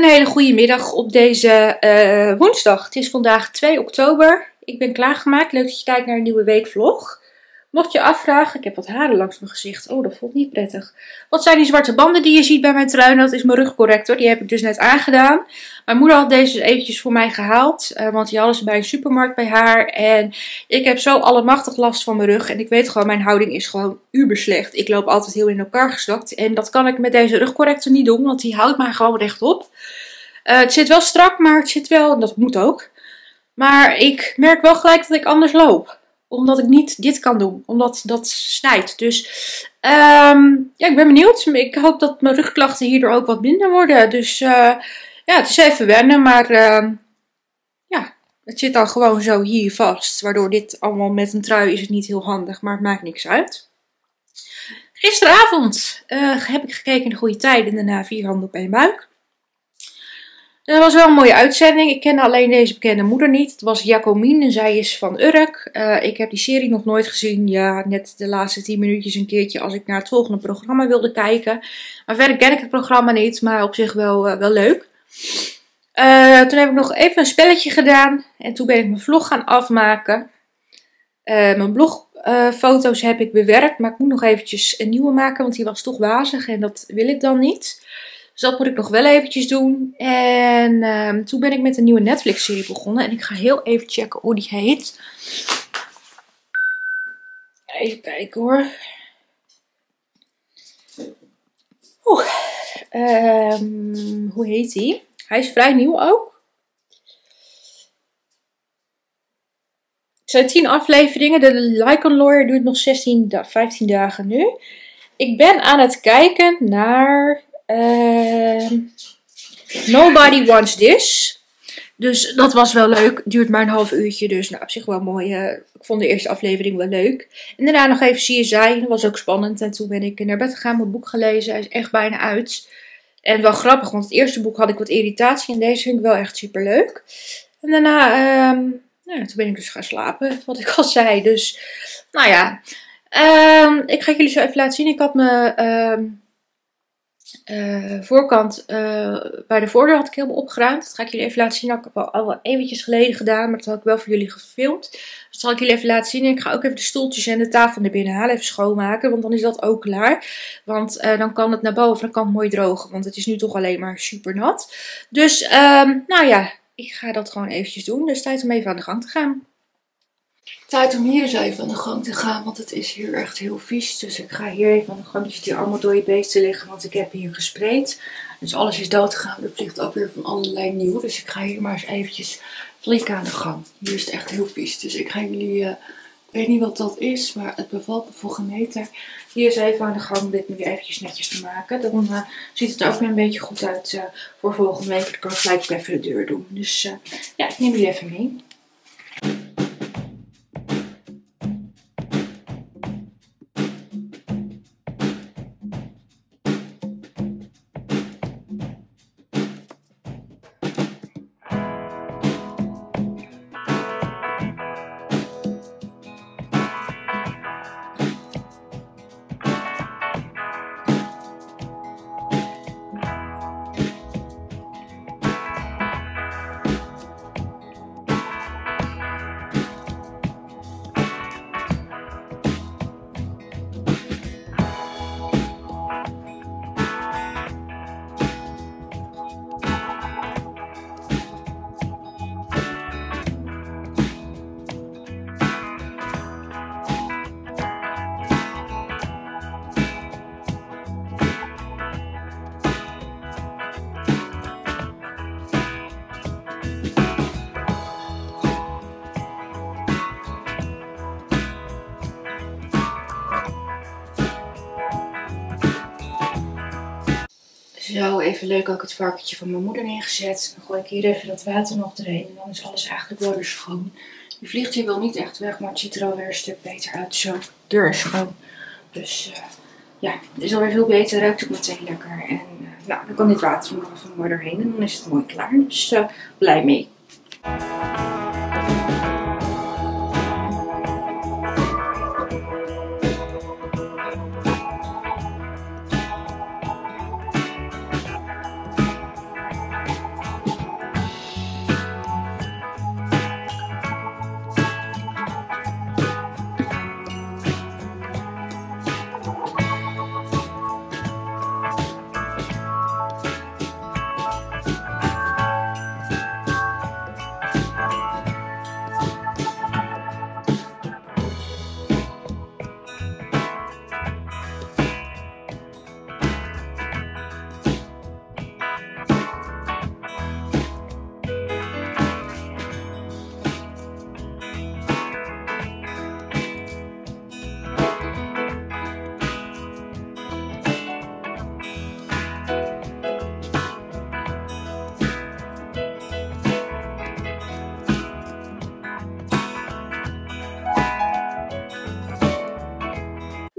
Een hele goede middag op deze eh, woensdag. Het is vandaag 2 oktober. Ik ben klaargemaakt. Leuk dat je kijkt naar een nieuwe weekvlog. Mocht je afvragen, ik heb wat haren langs mijn gezicht. Oh, dat voelt niet prettig. Wat zijn die zwarte banden die je ziet bij mijn trui? Dat is mijn rugcorrector. Die heb ik dus net aangedaan. Mijn moeder had deze eventjes voor mij gehaald. Uh, want die hadden ze bij een supermarkt bij haar. En ik heb zo allemachtig last van mijn rug. En ik weet gewoon, mijn houding is gewoon uber slecht. Ik loop altijd heel in elkaar gestakt. En dat kan ik met deze rugcorrector niet doen. Want die houdt mij gewoon rechtop. Uh, het zit wel strak, maar het zit wel, en dat moet ook. Maar ik merk wel gelijk dat ik anders loop omdat ik niet dit kan doen. Omdat dat snijdt. Dus um, ja, ik ben benieuwd. Ik hoop dat mijn rugklachten hierdoor ook wat minder worden. Dus uh, ja, het is even wennen. Maar uh, ja, het zit dan gewoon zo hier vast. Waardoor dit allemaal met een trui is het niet heel handig. Maar het maakt niks uit. Gisteravond uh, heb ik gekeken in de goede tijden. En daarna vier handen op één buik. Dat was wel een mooie uitzending. Ik kende alleen deze bekende moeder niet. Het was Jacomine en zij is van Urk. Uh, ik heb die serie nog nooit gezien. Ja, net de laatste 10 minuutjes een keertje als ik naar het volgende programma wilde kijken. Maar verder ken ik het programma niet, maar op zich wel, uh, wel leuk. Uh, toen heb ik nog even een spelletje gedaan. En toen ben ik mijn vlog gaan afmaken. mijn blogfoto's heb ik bewerkt, maar ik moet nog eventjes een nieuwe maken, want die was toch wazig en dat wil ik dan niet. Dus dat moet ik nog wel eventjes doen. En uh, toen ben ik met een nieuwe Netflix-serie begonnen. En ik ga heel even checken hoe die heet. Even kijken hoor. Oeh. Um, hoe heet die? Hij is vrij nieuw ook. Het zijn 10 afleveringen. De Lycon Lawyer duurt nog 16, 15 dagen nu. Ik ben aan het kijken naar Uh, Nobody Wants This. Dus dat was wel leuk. Duurt maar een half uurtje. Dus nou, op zich wel mooi. Uh, ik vond de eerste aflevering wel leuk. En daarna nog even CSI. Dat was ook spannend. En toen ben ik naar bed gegaan. Mijn boek gelezen. Hij is echt bijna uit. En wel grappig. Want het eerste boek had ik wat irritatie. En deze vind ik wel echt super leuk. En daarna. Uh, nou, toen ben ik dus gaan slapen. Wat ik al zei. Dus nou ja. Uh, ik ga jullie zo even laten zien. Ik had me ehm, uh, voorkant uh, bij de voordeur had ik helemaal opgeruimd. Dat ga ik jullie even laten zien. Dat heb ik al, wel eventjes geleden gedaan, maar dat had ik wel voor jullie gefilmd. Dus dat zal ik jullie even laten zien. En ik ga ook even de stoeltjes en de tafel naar binnen halen, even schoonmaken, want dan is dat ook klaar. Want uh, dan kan het naar boven, dan kan het mooi drogen, want het is nu toch alleen maar super nat. Dus, um, nou ja, ik ga dat gewoon eventjes doen. Dus tijd om even aan de gang te gaan. Tijd om hier eens even aan de gang te gaan, want het is hier echt heel vies. Dus ik ga hier even aan de gang. Je ziet hier allemaal dode beesten liggen, want ik heb hier gespreid. Dus alles is dood gegaan. Er vliegt ook weer van allerlei nieuw. Dus ik ga hier maar eens eventjes flink aan de gang. Hier is het echt heel vies. Dus ik ga jullie, uh, ik weet niet wat dat is, maar het bevalt me voor meter. Hier is even aan de gang om dit nu eventjes netjes te maken. Dan uh, ziet het er ook weer een beetje goed uit uh, voor volgende week. Dan kan ik gelijk even de deur doen. Dus ja, ik neem jullie even mee. Zo, even leuk ook het varkentje van mijn moeder neergezet. Dan gooi ik hier even dat water nog erin. En dan is alles eigenlijk wel weer schoon. Die vliegt hier wel niet echt weg, maar het ziet er alweer een stuk beter uit. Zo, de deur is schoon. Dus uh, ja, het is alweer veel beter. Ruikt ook meteen lekker. En uh, nou, dan kan dit water nog even mooi doorheen. En dan is het mooi klaar. Dus uh, blij mee.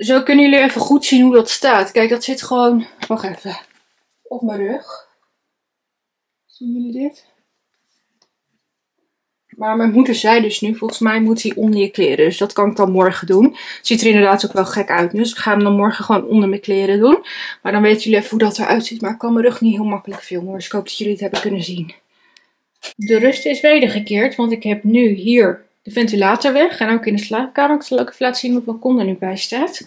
Zo kunnen jullie even goed zien hoe dat staat. Kijk, dat zit gewoon... Wacht even. Op mijn rug. Zien jullie dit? Maar mijn moeder zei dus nu, volgens mij moet hij onder je kleren. Dus dat kan ik dan morgen doen. Ziet er inderdaad ook wel gek uit. Dus ik ga hem dan morgen gewoon onder mijn kleren doen. Maar dan weten jullie even hoe dat eruit ziet. Maar ik kan mijn rug niet heel makkelijk filmen. Dus ik hoop dat jullie het hebben kunnen zien. De rust is wedergekeerd. Want ik heb nu hier de ventilator weg. En ook in de slaapkamer. Ik zal ook even laten zien wat mijn balkon er nu bij staat.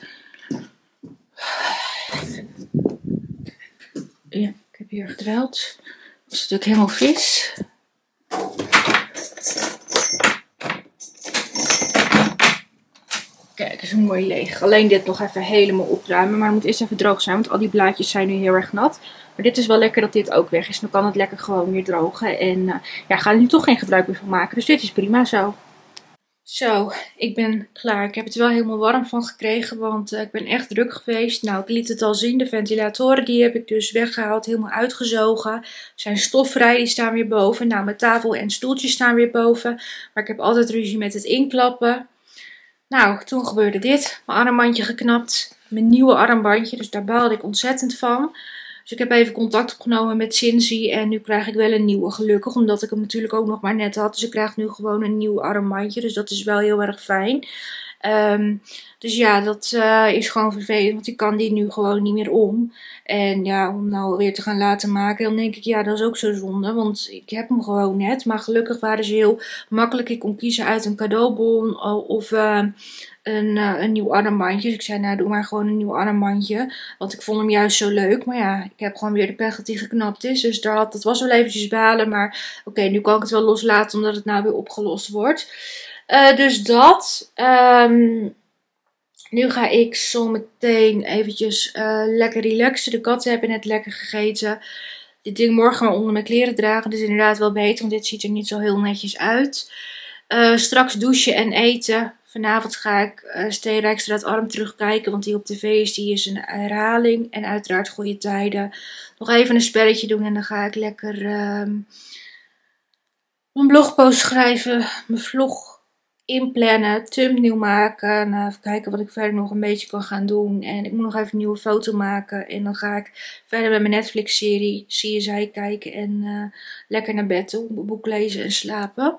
Ja, ik heb hier gedweld. Is natuurlijk helemaal vis. Kijk, is een mooi leeg. Alleen dit nog even helemaal opruimen. Maar het moet eerst even droog zijn, want al die blaadjes zijn nu heel erg nat. Maar dit is wel lekker dat dit ook weg is. Dan kan het lekker gewoon weer drogen. En uh, ja, ga er nu toch geen gebruik meer van maken. Dus dit is prima zo. Zo, ik ben klaar. Ik heb het wel helemaal warm van gekregen, want uh, ik ben echt druk geweest. Nou, ik liet het al zien. De ventilatoren die heb ik dus weggehaald, helemaal uitgezogen. Zijn stofvrij, die staan weer boven. Nou, mijn tafel en stoeltjes staan weer boven. Maar ik heb altijd ruzie met het inklappen. Nou, toen gebeurde dit. Mijn armbandje geknapt. Mijn nieuwe armbandje, dus daar baalde ik ontzettend van. Dus ik heb even contact opgenomen met Cincy en nu krijg ik wel een nieuwe gelukkig. Omdat ik hem natuurlijk ook nog maar net had. Dus ik krijg nu gewoon een nieuw armbandje. Dus dat is wel heel erg fijn. Um, dus ja, dat uh, is gewoon vervelend, want ik kan die nu gewoon niet meer om. En ja, om nou weer te gaan laten maken, dan denk ik, ja, dat is ook zo zonde, want ik heb hem gewoon net. Maar gelukkig waren ze heel makkelijk. Ik kon kiezen uit een cadeaubon of uh, een, uh, een nieuw armbandje. Dus ik zei, nou, doe maar gewoon een nieuw armbandje. Want ik vond hem juist zo leuk. Maar ja, ik heb gewoon weer de pech dat hij geknapt is. Dus daar had, dat was wel eventjes balen. Maar oké, nu kan ik het wel loslaten, omdat het nou weer opgelost wordt. Uh, dus dat. Um, nu ga ik zo meteen eventjes uh, lekker relaxen. De katten hebben net lekker gegeten. Dit ding morgen onder mijn kleren dragen. Dat is inderdaad wel beter, want dit ziet er niet zo heel netjes uit. Uh, straks douchen en eten. Vanavond ga ik uh, Steenrijkstraat Arm terugkijken, want die op tv is, die is een herhaling. En uiteraard goede tijden. Nog even een spelletje doen en dan ga ik lekker uh, een blogpost schrijven. Mijn vlog inplannen, thumbnail maken. Nou, even kijken wat ik verder nog een beetje kan gaan doen. En ik moet nog even een nieuwe foto maken. En dan ga ik verder met mijn Netflix serie CSI kijken. En uh, lekker naar bed toe, boek lezen en slapen.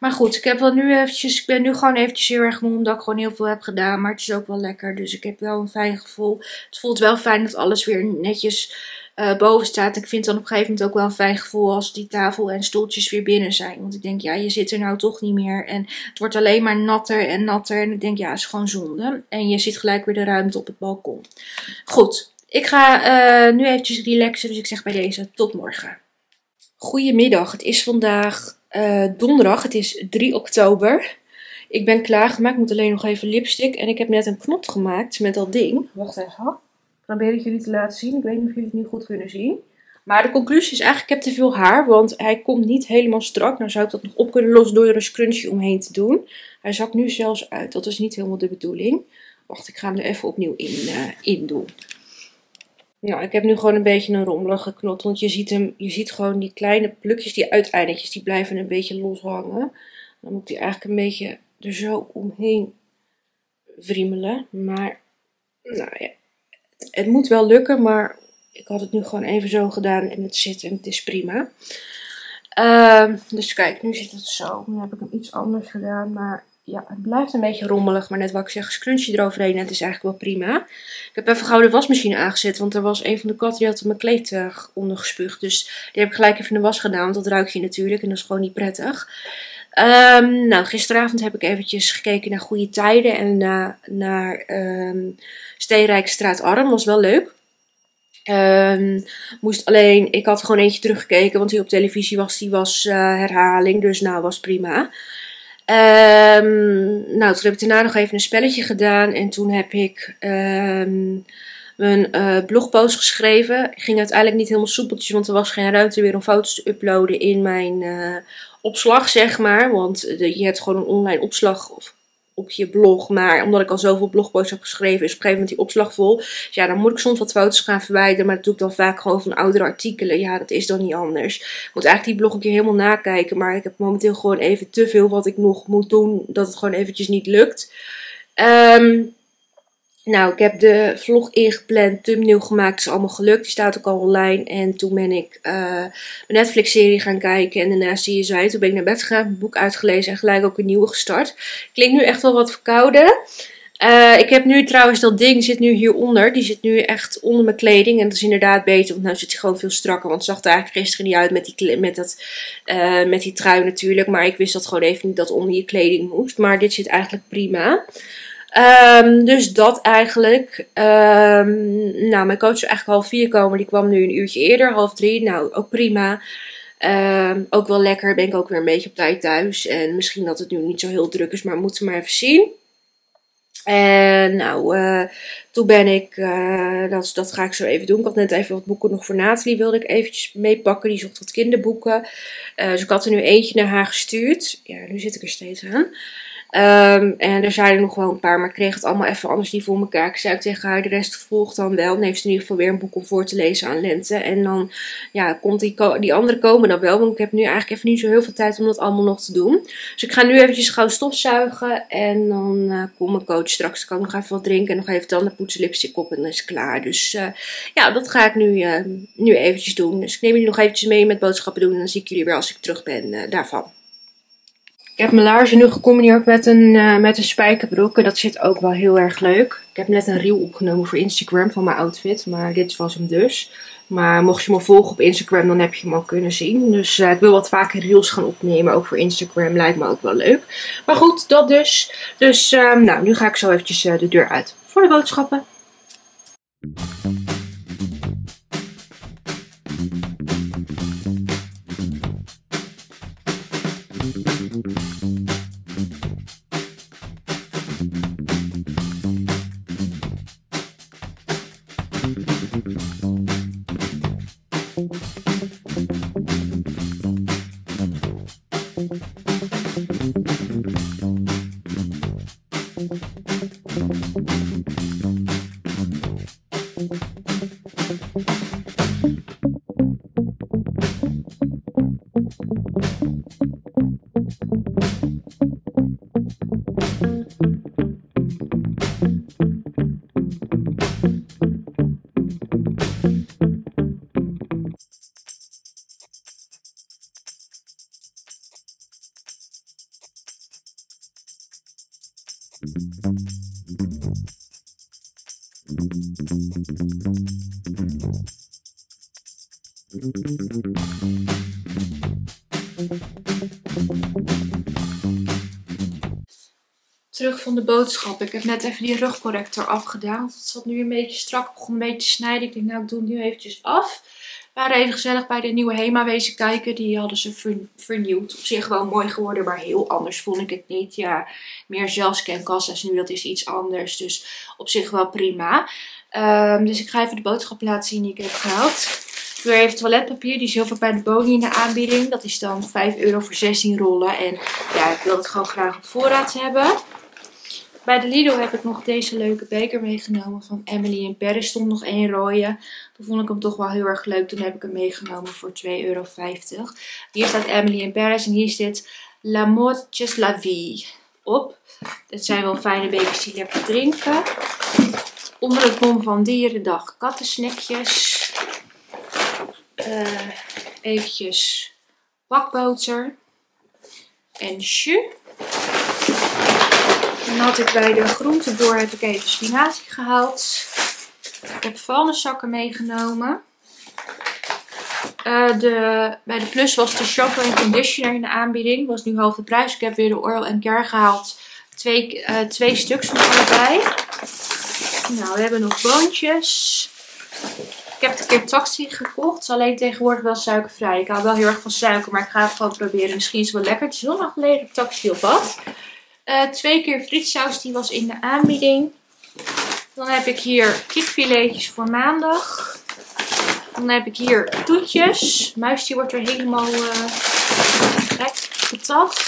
Maar goed, ik heb wel nu eventjes, ik ben nu gewoon eventjes heel erg moe omdat ik gewoon heel veel heb gedaan. Maar het is ook wel lekker, dus ik heb wel een fijn gevoel. Het voelt wel fijn dat alles weer netjes uh, boven staat. Ik vind dan op een gegeven moment ook wel een fijn gevoel als die tafel en stoeltjes weer binnen zijn. Want ik denk, ja, je zit er nou toch niet meer. En het wordt alleen maar natter en natter. En ik denk, ja, is gewoon zonde. En je ziet gelijk weer de ruimte op het balkon. Goed, ik ga uh, nu eventjes relaxen. Dus ik zeg bij deze tot morgen. Goedemiddag, het is vandaag uh, donderdag. Het is 3 oktober. Ik ben klaargemaakt, ik moet alleen nog even lipstick. En ik heb net een knot gemaakt met dat ding. Wacht even probeer ik jullie te laten zien. Ik weet niet of jullie het nu goed kunnen zien. Maar de conclusie is eigenlijk, ik heb te veel haar, want hij komt niet helemaal strak. Nou zou ik dat nog op kunnen lossen door er een scrunchie omheen te doen. Hij zakt nu zelfs uit, dat is niet helemaal de bedoeling. Wacht, ik ga hem er even opnieuw in, uh, in doen. Ja, ik heb nu gewoon een beetje een rommelige knot, want je ziet, hem, je ziet gewoon die kleine plukjes, die uiteindetjes, die blijven een beetje los hangen. Dan moet hij eigenlijk een beetje er zo omheen wriemelen. Maar, nou ja, het moet wel lukken, maar ik had het nu gewoon even zo gedaan en het zit en het is prima. Uh, dus kijk, nu zit het zo. Nu heb ik hem iets anders gedaan, maar ja, het blijft een beetje rommelig. Maar net wat ik zeg, scrunchie eroverheen en het is eigenlijk wel prima. Ik heb even gauw de wasmachine aangezet, want er was een van de katten die had mijn kleed uh, onder gespuugd. Dus die heb ik gelijk even in de was gedaan, want dat ruik je natuurlijk en dat is gewoon niet prettig. Um, nou, gisteravond heb ik eventjes gekeken naar goede tijden en naar um, Steenrijkstraat Arm. Was wel leuk. Um, moest alleen, ik had gewoon eentje teruggekeken, want die op televisie was, die was uh, herhaling, dus nou was prima. Um, nou, toen heb ik daarna nog even een spelletje gedaan en toen heb ik um, mijn uh, blogpost geschreven. Ging uiteindelijk niet helemaal soepeltjes, want er was geen ruimte meer om foto's te uploaden in mijn uh, opslag, zeg maar. Want de, je hebt gewoon een online opslag op je blog. Maar omdat ik al zoveel blogposts heb geschreven, is op een gegeven moment die opslag vol. Dus ja, dan moet ik soms wat foto's gaan verwijderen. Maar dat doe ik dan vaak gewoon van oudere artikelen. Ja, dat is dan niet anders. Ik moet eigenlijk die blog een keer helemaal nakijken. Maar ik heb momenteel gewoon even te veel wat ik nog moet doen. Dat het gewoon eventjes niet lukt. Um, Nou, ik heb de vlog ingepland, thumbnail gemaakt, is allemaal gelukt. Die staat ook al online. En toen ben ik uh, mijn Netflix-serie gaan kijken en daarna zie je zij. Toen ben ik naar bed gegaan, boek uitgelezen en gelijk ook een nieuwe gestart. Klinkt nu echt wel wat verkouden. Uh, ik heb nu trouwens dat ding zit nu hieronder. Die zit nu echt onder mijn kleding. En dat is inderdaad beter, want nu zit hij gewoon veel strakker. Want het zag er eigenlijk gisteren niet uit met die, met dat, uh, met die trui natuurlijk. Maar ik wist dat gewoon even niet dat onder je kleding moest. Maar dit zit eigenlijk prima. Um, dus dat eigenlijk. Um, nou, mijn coach is eigenlijk half vier komen. Die kwam nu een uurtje eerder, half drie. Nou, ook prima. Um, ook wel lekker. Ben ik ook weer een beetje op tijd thuis. En misschien dat het nu niet zo heel druk is, maar moeten we maar even zien. En nou, uh, toen ben ik, uh, dat, dat ga ik zo even doen. Ik had net even wat boeken nog voor Nathalie, wilde ik eventjes meepakken. Die zocht wat kinderboeken. Uh, dus ik had er nu eentje naar haar gestuurd. Ja, nu zit ik er steeds aan. Um, en er zijn er nog wel een paar, maar ik kreeg het allemaal even anders niet voor elkaar. Ik zei ook tegen haar, de rest volgt dan wel. Dan heeft ze in ieder geval weer een boek om voor te lezen aan Lente. En dan ja, komt die, die andere komen dan wel, want ik heb nu eigenlijk even niet zo heel veel tijd om dat allemaal nog te doen. Dus ik ga nu eventjes gauw stofzuigen en dan uh, komt mijn coach straks. kan nog even wat drinken en nog even tanden poetsen, lipstick op en dan is het klaar. Dus uh, ja, dat ga ik nu, uh, nu eventjes doen. Dus ik neem jullie nog eventjes mee met boodschappen doen en dan zie ik jullie weer als ik terug ben daarvan. Ik heb mijn laarzen nu gecombineerd met een, uh, met een spijkerbroek. En dat zit ook wel heel erg leuk. Ik heb net een reel opgenomen voor Instagram van mijn outfit. Maar dit was hem dus. Maar mocht je me volgen op Instagram, dan heb je hem al kunnen zien. Dus uh, ik wil wat vaker reels gaan opnemen. Ook voor Instagram lijkt me ook wel leuk. Maar goed, dat dus. Dus uh, nou, nu ga ik zo eventjes de deur uit voor de boodschappen. Van de boodschap. Ik heb net even die rugcorrector afgedaan. Het zat nu een beetje strak. Begon een beetje te snijden. Ik denk, nou, ik doe het nu eventjes af. We waren even gezellig bij de nieuwe HEMA wezen kijken. Die hadden ze vernieuwd. Op zich wel mooi geworden, maar heel anders vond ik het niet. Ja, meer zelfscankassa's nu, dat is iets anders. Dus op zich wel prima. Um, dus ik ga even de boodschap laten zien die ik heb gehaald. Weer even toiletpapier. Die is heel veel bij de Boni in de aanbieding. Dat is dan 5 euro voor 16 rollen. En ja, ik wil het gewoon graag op voorraad hebben. Bij de Lidl heb ik nog deze leuke beker meegenomen van Emily in Paris. Stond nog één rode. Toen vond ik hem toch wel heel erg leuk. Toen heb ik hem meegenomen voor 2,50 euro. Hier staat Emily in Paris en hier zit La mode just la vie op. Het zijn wel fijne bekers die lekker drinken. Onder het mom van dierendag kattensnekjes. Uh, eventjes bakboter. En jus. Dan had ik bij de groenteboer heb ik even spinazie gehaald. Ik heb vuilniszakken meegenomen. Uh, de, bij de Plus was de shampoo en conditioner in de aanbieding. Was nu half de prijs. Ik heb weer de Oral Care gehaald. Twee, uh, twee stuks van allebei. Nou, we hebben nog boontjes. Ik heb een keer taxi gekocht. Alleen tegenwoordig wel suikervrij. Ik hou wel heel erg van suiker, maar ik ga het gewoon proberen. Misschien is het wel lekker. Het is heel lang geleden taxi op had. Uh, twee keer frietsaus, die was in de aanbieding. Dan heb ik hier kipfiletjes voor maandag. Dan heb ik hier toetjes. Muis die wordt er helemaal uh, getat.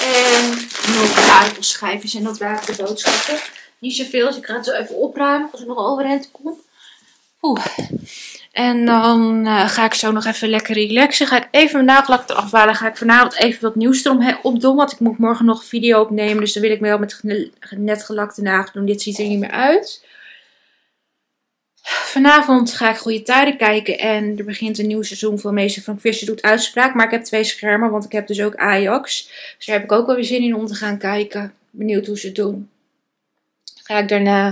En nog aardappelschijfjes en dat waren de boodschappen. Niet zoveel, dus ik ga het zo even opruimen als ik nog overheen kom. Oeh. En dan eh, ga ik zo nog even lekker relaxen. Ga ik even mijn nagellak eraf halen. Ga ik vanavond even wat nieuws erop doen. Want ik moet morgen nog een video opnemen. Dus dan wil ik me wel met net gelakte nagels doen. Dit ziet er niet meer uit. Vanavond ga ik goede tijden kijken. En er begint een nieuw seizoen van meester Frank Visser doet uitspraak. Maar ik heb twee schermen. Want ik heb dus ook Ajax. Dus daar heb ik ook wel weer zin in om te gaan kijken. Benieuwd hoe ze het doen. Ga ik daarna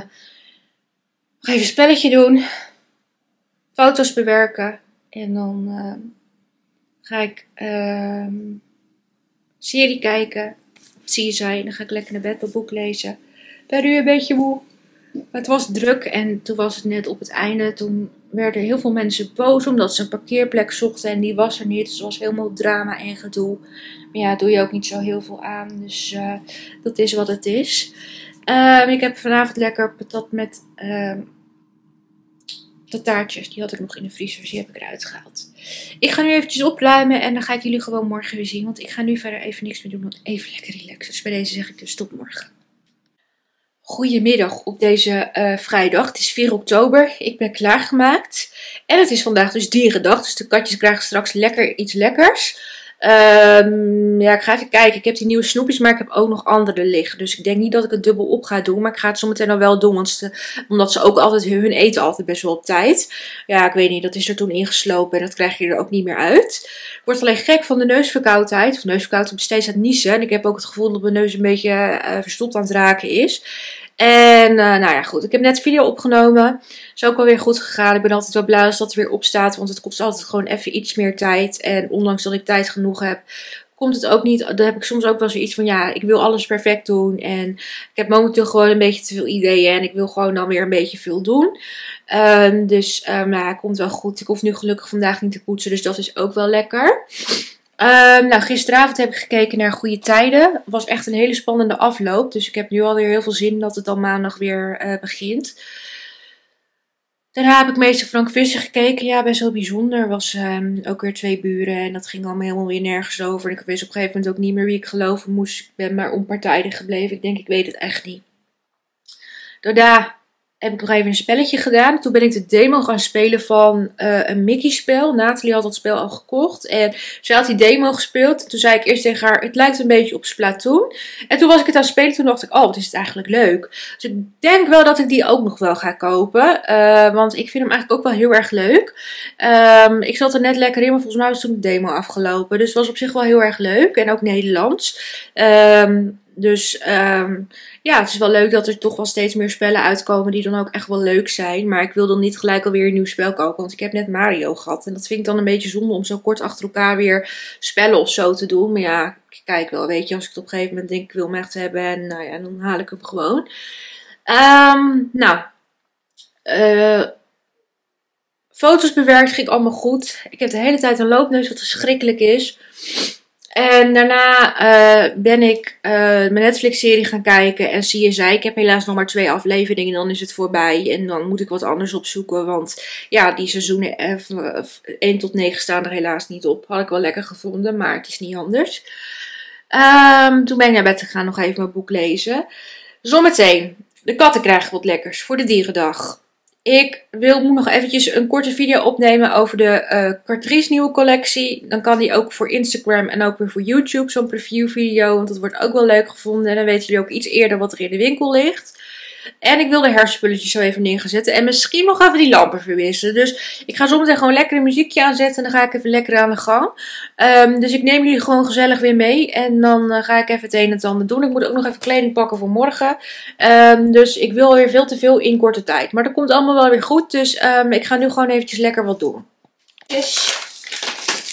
nog even een spelletje doen foto's bewerken. En dan uh, ga ik uh, serie kijken. Zie je zij. Dan ga ik lekker naar bed, mijn boek lezen. Ben nu een beetje moe. Het was druk en toen was het net op het einde. Toen werden heel veel mensen boos omdat ze een parkeerplek zochten en die was er niet. Dus het was helemaal drama en gedoe. Maar ja, doe je ook niet zo heel veel aan. Dus uh, dat is wat het is. Uh, ik heb vanavond lekker patat met ehm, de taartjes, die had ik nog in de vriezer, dus die heb ik eruit gehaald. Ik ga nu eventjes opruimen en dan ga ik jullie gewoon morgen weer zien. Want ik ga nu verder even niks meer doen dan even lekker relaxen. Dus bij deze zeg ik dus tot morgen. Goedemiddag op deze uh, vrijdag. Het is 4 oktober. Ik ben klaargemaakt. En het is vandaag dus dierendag. Dus de katjes krijgen straks lekker iets lekkers. Um, ja, ik ga even kijken. Ik heb die nieuwe snoepjes, maar ik heb ook nog andere liggen. Dus ik denk niet dat ik het dubbel op ga doen. Maar ik ga het zometeen al wel doen. Want omdat ze ook altijd hun eten altijd best wel op tijd. Ja, ik weet niet. Dat is er toen ingeslopen. En dat krijg je er ook niet meer uit. Ik word alleen gek van de neusverkoudheid. Of neusverkoudheid op steeds aan het niezen. En ik heb ook het gevoel dat mijn neus een beetje uh, verstopt aan het raken is. En uh, nou ja, goed. Ik heb net video opgenomen. Is ook alweer goed gegaan. Ik ben altijd wel blij als dat er weer op staat. Want het kost altijd gewoon even iets meer tijd. En ondanks dat ik tijd genoeg heb, komt het ook niet. Dan heb ik soms ook wel zoiets van ja, ik wil alles perfect doen. En ik heb momenteel gewoon een beetje te veel ideeën. En ik wil gewoon dan weer een beetje veel doen. Um, dus um, nou, het komt wel goed. Ik hoef nu gelukkig vandaag niet te poetsen. Dus dat is ook wel lekker. Um, nou, gisteravond heb ik gekeken naar Goede Tijden. Was echt een hele spannende afloop. Dus ik heb nu alweer heel veel zin dat het dan maandag weer uh, begint. Daarna heb ik meester Frank Visser gekeken. Ja, best wel bijzonder. was um, ook weer twee buren en dat ging allemaal helemaal weer nergens over. En ik wist op een gegeven moment ook niet meer wie ik geloven moest. Ik ben maar onpartijdig gebleven. Ik denk, ik weet het echt niet. Daarna heb ik nog even een spelletje gedaan. Toen ben ik de demo gaan spelen van uh, een Mickey-spel. Nathalie had dat spel al gekocht. En zij had die demo gespeeld. Toen zei ik eerst tegen haar, het lijkt een beetje op Splatoon. En toen was ik het aan het spelen. Toen dacht ik, oh, wat is het eigenlijk leuk. Dus ik denk wel dat ik die ook nog wel ga kopen. Uh, want ik vind hem eigenlijk ook wel heel erg leuk. Um, ik zat er net lekker in, maar volgens mij was toen de demo afgelopen. Dus het was op zich wel heel erg leuk. En ook Nederlands. Um, dus um, ja, het is wel leuk dat er toch wel steeds meer spellen uitkomen die dan ook echt wel leuk zijn. Maar ik wil dan niet gelijk alweer een nieuw spel kopen, want ik heb net Mario gehad. En dat vind ik dan een beetje zonde om zo kort achter elkaar weer spellen of zo te doen. Maar ja, ik kijk wel, weet je, als ik het op een gegeven moment denk ik wil hem echt hebben. En nou ja, dan haal ik hem gewoon. Um, nou, uh, foto's bewerkt ging allemaal goed. Ik heb de hele tijd een loopneus wat verschrikkelijk is. En daarna uh, ben ik uh, mijn Netflix-serie gaan kijken en zij. Ik heb helaas nog maar twee afleveringen en dan is het voorbij. En dan moet ik wat anders opzoeken, want ja, die seizoenen 1 tot 9 staan er helaas niet op. Had ik wel lekker gevonden, maar het is niet anders. Um, toen ben ik naar bed gegaan, nog even mijn boek lezen. Zometeen, de katten krijgen wat lekkers voor de dierendag. Ik wil, nog eventjes een korte video opnemen over de uh, Cartrice nieuwe collectie. Dan kan die ook voor Instagram en ook weer voor YouTube, zo'n preview video. Want dat wordt ook wel leuk gevonden. En dan weten jullie ook iets eerder wat er in de winkel ligt. En ik wil de hersenspulletjes zo even neerzetten. En misschien nog even die lampen verwisselen. Dus ik ga zometeen gewoon lekker een muziekje aanzetten. En dan ga ik even lekker aan de gang. Um, dus ik neem jullie gewoon gezellig weer mee. En dan uh, ga ik even het een en het ander doen. Ik moet ook nog even kleding pakken voor morgen. Um, dus ik wil weer veel te veel in korte tijd. Maar dat komt allemaal wel weer goed. Dus um, ik ga nu gewoon eventjes lekker wat doen. Dus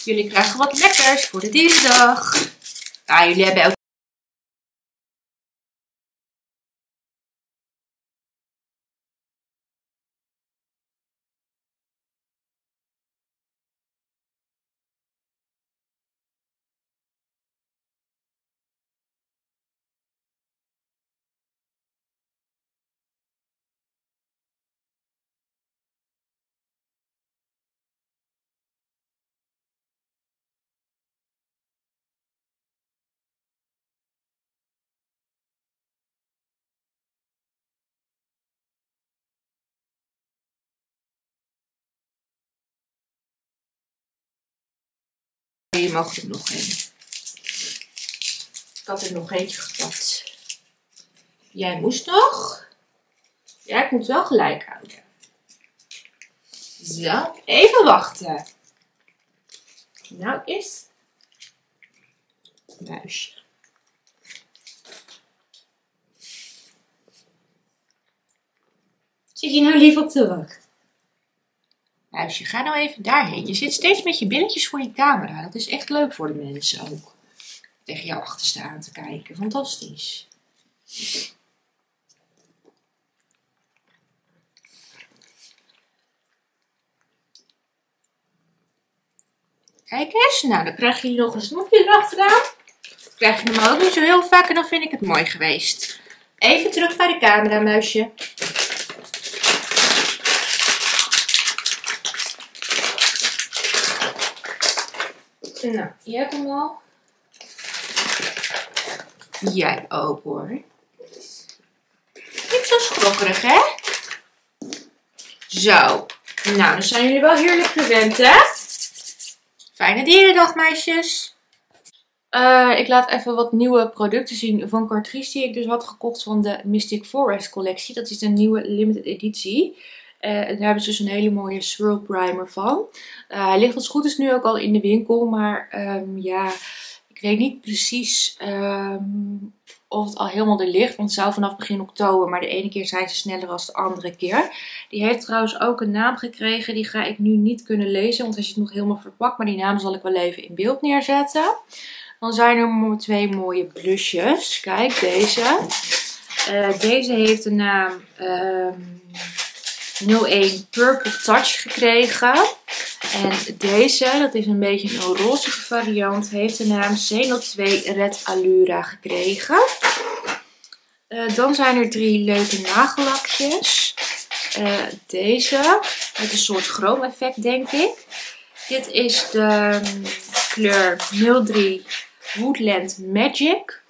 jullie krijgen wat lekkers voor de dierendag. Ja, jullie hebben ook Je mag er nog één. Ik had er nog eentje gepakt. Jij moest nog. Ja, ik moet wel gelijk houden. Zo, even wachten. Nou is muisje. Zit je nou lief op te wachten? Ga nou even daarheen. Je zit steeds met je billetjes voor je camera. Dat is echt leuk voor de mensen ook. Tegen jou achterste aan te kijken. Fantastisch. Kijk eens. Nou, dan krijg je nog een snoepje erachteraan. Krijg je hem ook niet zo heel vaak en dan vind ik het mooi geweest. Even terug bij de camera, muisje. Nou, je hebt hem al. Jij ook hoor. Niet zo schrokkerig, hè? Zo. Nou, dan zijn jullie wel heerlijk gewend, hè? Fijne dierendag, meisjes. Uh, ik laat even wat nieuwe producten zien van Cartrice die ik dus had gekocht van de Mystic Forest collectie. Dat is een nieuwe limited editie. Uh, daar hebben ze dus een hele mooie swirl primer van. Uh, hij ligt als goed is nu ook al in de winkel, maar um, ja, ik weet niet precies um, of het al helemaal er ligt. Want het zou vanaf begin oktober, maar de ene keer zijn ze sneller dan de andere keer. Die heeft trouwens ook een naam gekregen, die ga ik nu niet kunnen lezen, want hij zit nog helemaal verpakt. Maar die naam zal ik wel even in beeld neerzetten. Dan zijn er twee mooie blusjes. Kijk, deze. Uh, deze heeft de naam... Um, 01 Purple Touch gekregen. En deze, dat is een beetje een roze variant, heeft de naam C02 Red Allura gekregen. Uh, dan zijn er drie leuke nagellakjes. Uh, deze, met een soort chroom effect denk ik. Dit is de um, kleur 03 Woodland Magic.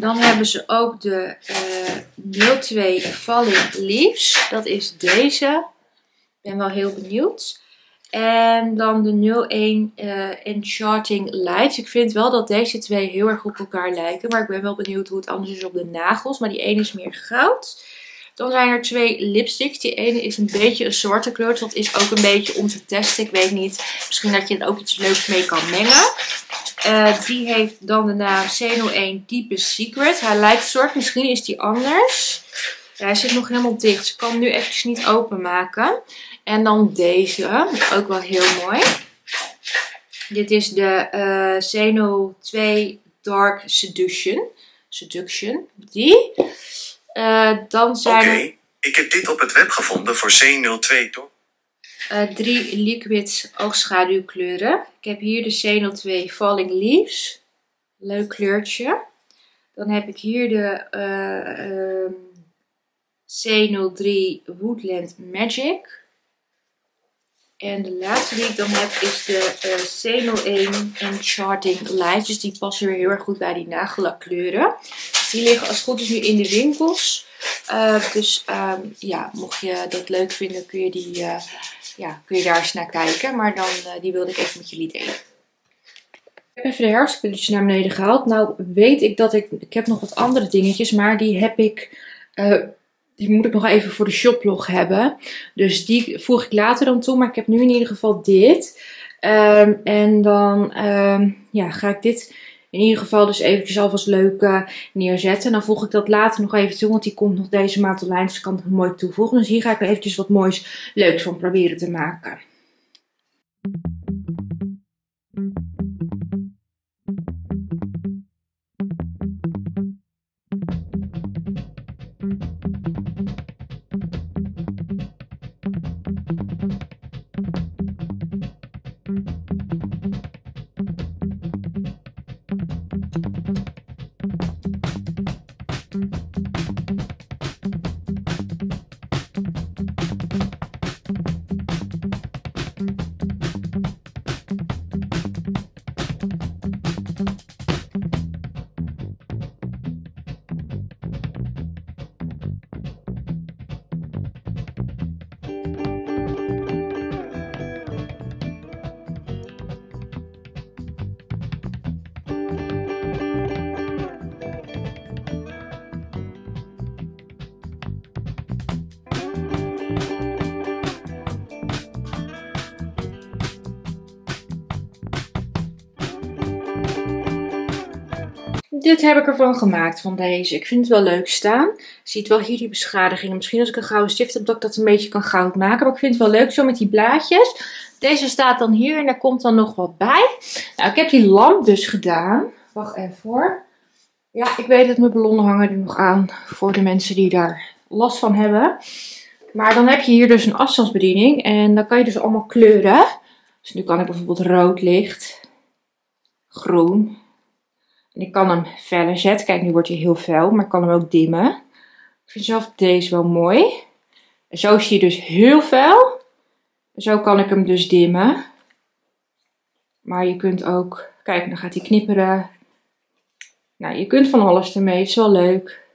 Dan hebben ze ook de uh, 02 Falling Leaves. Dat is deze. Ik ben wel heel benieuwd. En dan de 01 uh, Enchanting Lights. Ik vind wel dat deze twee heel erg op elkaar lijken. Maar ik ben wel benieuwd hoe het anders is op de nagels. Maar die ene is meer goud. Dan zijn er twee lipsticks. Die ene is een beetje een zwarte kleur. Dat is ook een beetje om te testen. Ik weet niet. Misschien dat je er ook iets leuks mee kan mengen. Uh, die heeft dan de naam C01 Deepest Secret. Hij lijkt soort, misschien is die anders. Hij zit nog helemaal dicht. Ik kan hem nu eventjes niet openmaken. En dan deze, ook wel heel mooi. Dit is de uh, C02 Dark Seduction. Seduction, die. Uh, dan zijn Oké, okay. ik heb dit op het web gevonden voor C02 toch? Uh, drie liquid oogschaduwkleuren. Ik heb hier de C02 Falling Leaves. Leuk kleurtje. Dan heb ik hier de uh, um, C03 Woodland Magic. En de laatste die ik dan heb is de uh, C01 Enchanting Light. Dus die passen weer heel erg goed bij die nagellakkleuren. Die liggen als het goed is nu in de winkels. Uh, dus um, ja, mocht je dat leuk vinden kun je, die, uh, ja, kun je daar eens naar kijken. Maar dan die wilde ik even met jullie delen. Ik heb even de herfstspulletjes naar beneden gehaald. Nou weet ik dat ik... Ik heb nog wat andere dingetjes, maar die heb ik... Die moet ik nog even voor de shoplog hebben. Dus die voeg ik later dan toe. Maar ik heb nu in ieder geval dit. Um, en dan ja, ga ik dit in ieder geval dus eventjes alvast leuk uh, neerzetten. En dan voeg ik dat later nog even toe. Want die komt nog deze maand online. Dus ik kan het mooi toevoegen. Dus hier ga ik eventjes wat moois leuks van proberen te maken. Heb ik ervan gemaakt, van deze. Ik vind het wel leuk staan. Ziet wel hier die beschadigingen. Misschien als ik een gouden stift heb, dat ik dat een beetje kan goud maken. Maar ik vind het wel leuk zo met die blaadjes. Deze staat dan hier en daar komt dan nog wat bij. Nou, ik heb die lamp dus gedaan. Wacht even voor. Ja, ik weet dat mijn ballonnen hangen er nog aan. Voor de mensen die daar last van hebben. Maar dan heb je hier dus een afstandsbediening. En dan kan je dus allemaal kleuren. Dus nu kan ik bijvoorbeeld rood licht. Groen. Ik kan hem feller zetten. Kijk, nu wordt hij heel fel. Maar ik kan hem ook dimmen. Ik vind zelf deze wel mooi. Zo zie je dus heel fel. Zo kan ik hem dus dimmen. Maar je kunt ook... Kijk, dan gaat hij knipperen. Nou, je kunt van alles ermee. Het is wel leuk.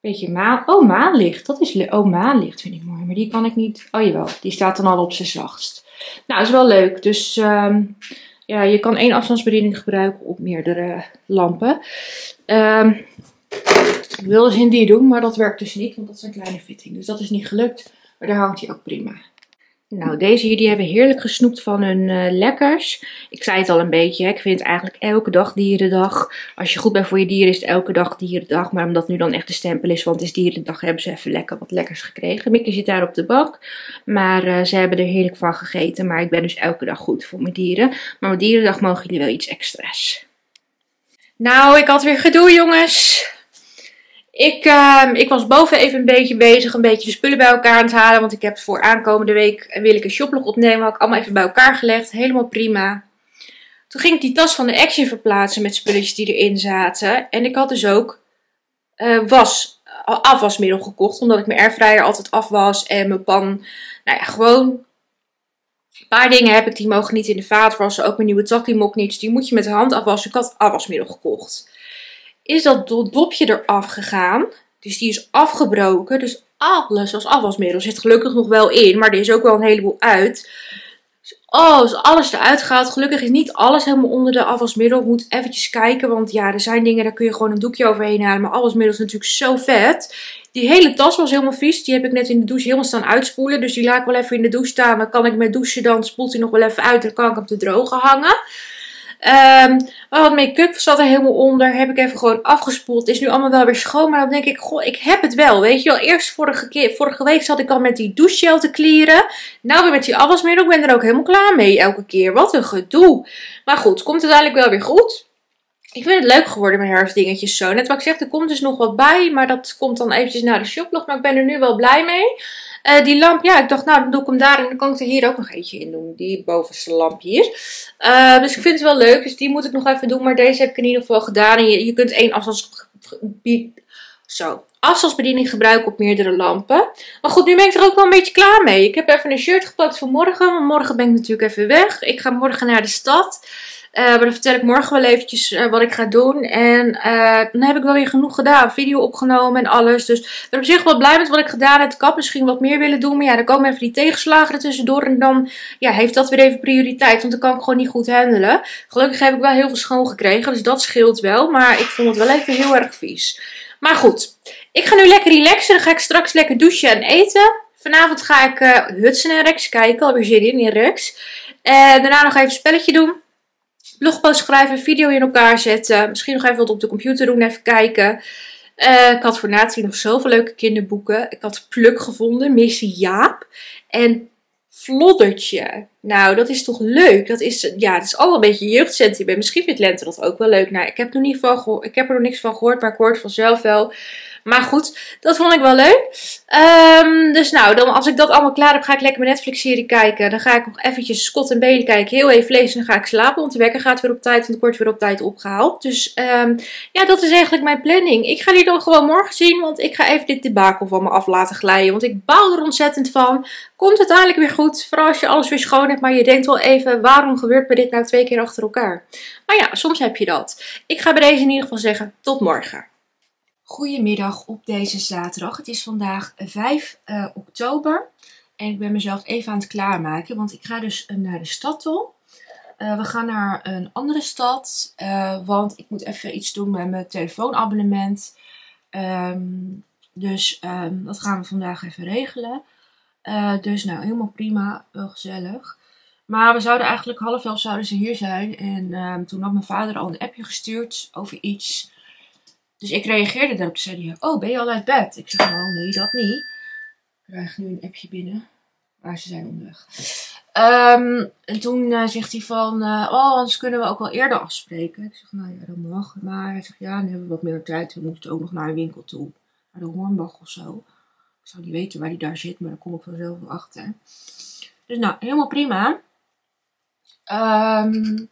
Beetje maan. Oh, maanlicht. Dat is. Oh, maanlicht vind ik mooi. Maar die kan ik niet. Oh, jawel. Die staat dan al op zijn zachtst. Nou, is wel leuk. Dus ehm, ja, je kan één afstandsbediening gebruiken op meerdere lampen. Ehm, ik wilde ze in die doen, maar dat werkt dus niet. Want dat is een kleine fitting. Dus dat is niet gelukt. Maar daar hangt hij ook prima. Nou, deze hier die hebben heerlijk gesnoept van hun uh, lekkers. Ik zei het al een beetje, hè, ik vind eigenlijk elke dag dierendag. Als je goed bent voor je dieren is het elke dag dierendag. Maar omdat nu dan echt de stempel is, want het is dierendag, hebben ze even lekker wat lekkers gekregen. Mickey zit daar op de bank, maar uh, ze hebben er heerlijk van gegeten. Maar ik ben dus elke dag goed voor mijn dieren. Maar met dierendag mogen jullie wel iets extra's. Nou, ik had weer gedoe jongens. Ik, uh, ik was boven even een beetje bezig, een beetje de spullen bij elkaar aan het halen. Want ik heb voor aankomende week, wil ik een shoplog opnemen. Had ik allemaal even bij elkaar gelegd. Helemaal prima. Toen ging ik die tas van de Action verplaatsen met spulletjes die erin zaten. En ik had dus ook uh, was, afwasmiddel gekocht. Omdat ik mijn airfryer altijd afwas en mijn pan. Nou ja, gewoon een paar dingen heb ik die mogen niet in de vaat wassen. Ook mijn nieuwe Taki Mok niet. Die moet je met de hand afwassen. Ik had afwasmiddel gekocht is dat dopje eraf gegaan. Dus die is afgebroken. Dus alles als afwasmiddel zit gelukkig nog wel in. Maar er is ook wel een heleboel uit. Dus, oh, alles eruit gehaald. Gelukkig is niet alles helemaal onder de afwasmiddel. Moet eventjes kijken. Want ja, er zijn dingen, daar kun je gewoon een doekje overheen halen. Maar afwasmiddel is natuurlijk zo vet. Die hele tas was helemaal vies. Die heb ik net in de douche helemaal staan uitspoelen. Dus die laat ik wel even in de douche staan. Dan kan ik met douchen, dan spoelt hij nog wel even uit. Dan kan ik hem te drogen hangen. Um, wat make-up zat er helemaal onder. Heb ik even gewoon afgespoeld. Is nu allemaal wel weer schoon. Maar dan denk ik, goh, ik heb het wel. Weet je wel, eerst vorige, keer, vorige week zat ik al met die douchegel te klieren. Nou weer met die afwasmiddel. Ik ben er ook helemaal klaar mee elke keer. Wat een gedoe. Maar goed, komt uiteindelijk wel weer goed. Ik vind het leuk geworden, mijn herfstdingetjes zo. Net wat ik zeg, er komt dus nog wat bij. Maar dat komt dan eventjes na de shoplog. Maar ik ben er nu wel blij mee. Uh, die lamp, ja, ik dacht, nou, dan doe ik hem daar en dan kan ik er hier ook nog eentje in doen. Die bovenste lamp hier. Uh, dus ik vind het wel leuk, dus die moet ik nog even doen. Maar deze heb ik in ieder geval gedaan. En je, je kunt één afstands... Zo, afstandsbediening gebruiken op meerdere lampen. Maar goed, nu ben ik er ook wel een beetje klaar mee. Ik heb even een shirt gepakt voor morgen. Want morgen ben ik natuurlijk even weg. Ik ga morgen naar de stad. Uh, maar dan vertel ik morgen wel eventjes uh, wat ik ga doen. En uh, dan heb ik wel weer genoeg gedaan. Video opgenomen en alles. Dus ik ben op zich wel blij met wat ik gedaan heb. Ik had misschien wat meer willen doen. Maar ja, dan komen even die tegenslagen er tussendoor. En dan ja, heeft dat weer even prioriteit. Want dan kan ik gewoon niet goed handelen. Gelukkig heb ik wel heel veel schoon gekregen. Dus dat scheelt wel. Maar ik vond het wel even heel erg vies. Maar goed, ik ga nu lekker relaxen. Dan ga ik straks lekker douchen en eten. Vanavond ga ik Hudson en Rex kijken. Alweer zin in, in Rex. En daarna nog even een spelletje doen blogpost schrijven, video in elkaar zetten. Misschien nog even wat op de computer doen, even kijken. Uh, ik had voor Nathalie nog zoveel leuke kinderboeken. Ik had Pluk gevonden, Missy Jaap. En Floddertje. Nou, dat is toch leuk? Dat is, ja, het is allemaal een beetje jeugdsentiment. Misschien vindt Lente dat ook wel leuk. Nou, ik heb, nog niet van ik heb er nog niks van gehoord, maar ik hoor het vanzelf wel. Maar goed, dat vond ik wel leuk. Um, dus nou, dan, als ik dat allemaal klaar heb, ga ik lekker mijn Netflix-serie kijken. Dan ga ik nog eventjes Scott en Bailey kijken. Heel even lezen en dan ga ik slapen. Want de wekker gaat weer op tijd en het wordt weer op tijd opgehaald. Dus um, ja, dat is eigenlijk mijn planning. Ik ga die dan gewoon morgen zien, want ik ga even dit debakel van me af laten glijden. Want ik bouw er ontzettend van. Komt uiteindelijk weer goed. Vooral als je alles weer schoon hebt. Maar je denkt wel even, waarom gebeurt me dit nou twee keer achter elkaar? Maar ja, soms heb je dat. Ik ga bij deze in ieder geval zeggen, tot morgen. Goedemiddag op deze zaterdag. Het is vandaag 5 uh, eh, oktober. En ik ben mezelf even aan het klaarmaken. Want ik ga dus uh, naar de stad toe. Uh, we gaan naar een andere stad. want ik moet even iets doen met mijn telefoonabonnement. Um, dus um, dat gaan we vandaag even regelen. dus nou, helemaal prima. Wel gezellig. Maar we zouden eigenlijk half elf zouden ze hier zijn. En ehm, toen had mijn vader al een appje gestuurd over iets. Dus ik reageerde daarop. Toen zei hij, oh ben je al uit bed? Ik zeg, nou nee, dat niet. Ik krijg nu een appje binnen. Maar ze zijn onderweg. Ehm, en toen eh, zegt hij van, eh, oh anders kunnen we ook wel eerder afspreken. Ik zeg, nou ja, dat mag. Maar hij zegt, ja, dan hebben we wat meer tijd. We moeten ook nog naar een winkel toe. Naar de Hornbach of zo. Ik zou niet weten waar hij daar zit, maar daar kom ik vanzelf achter. Dus nou, helemaal prima. Ehm,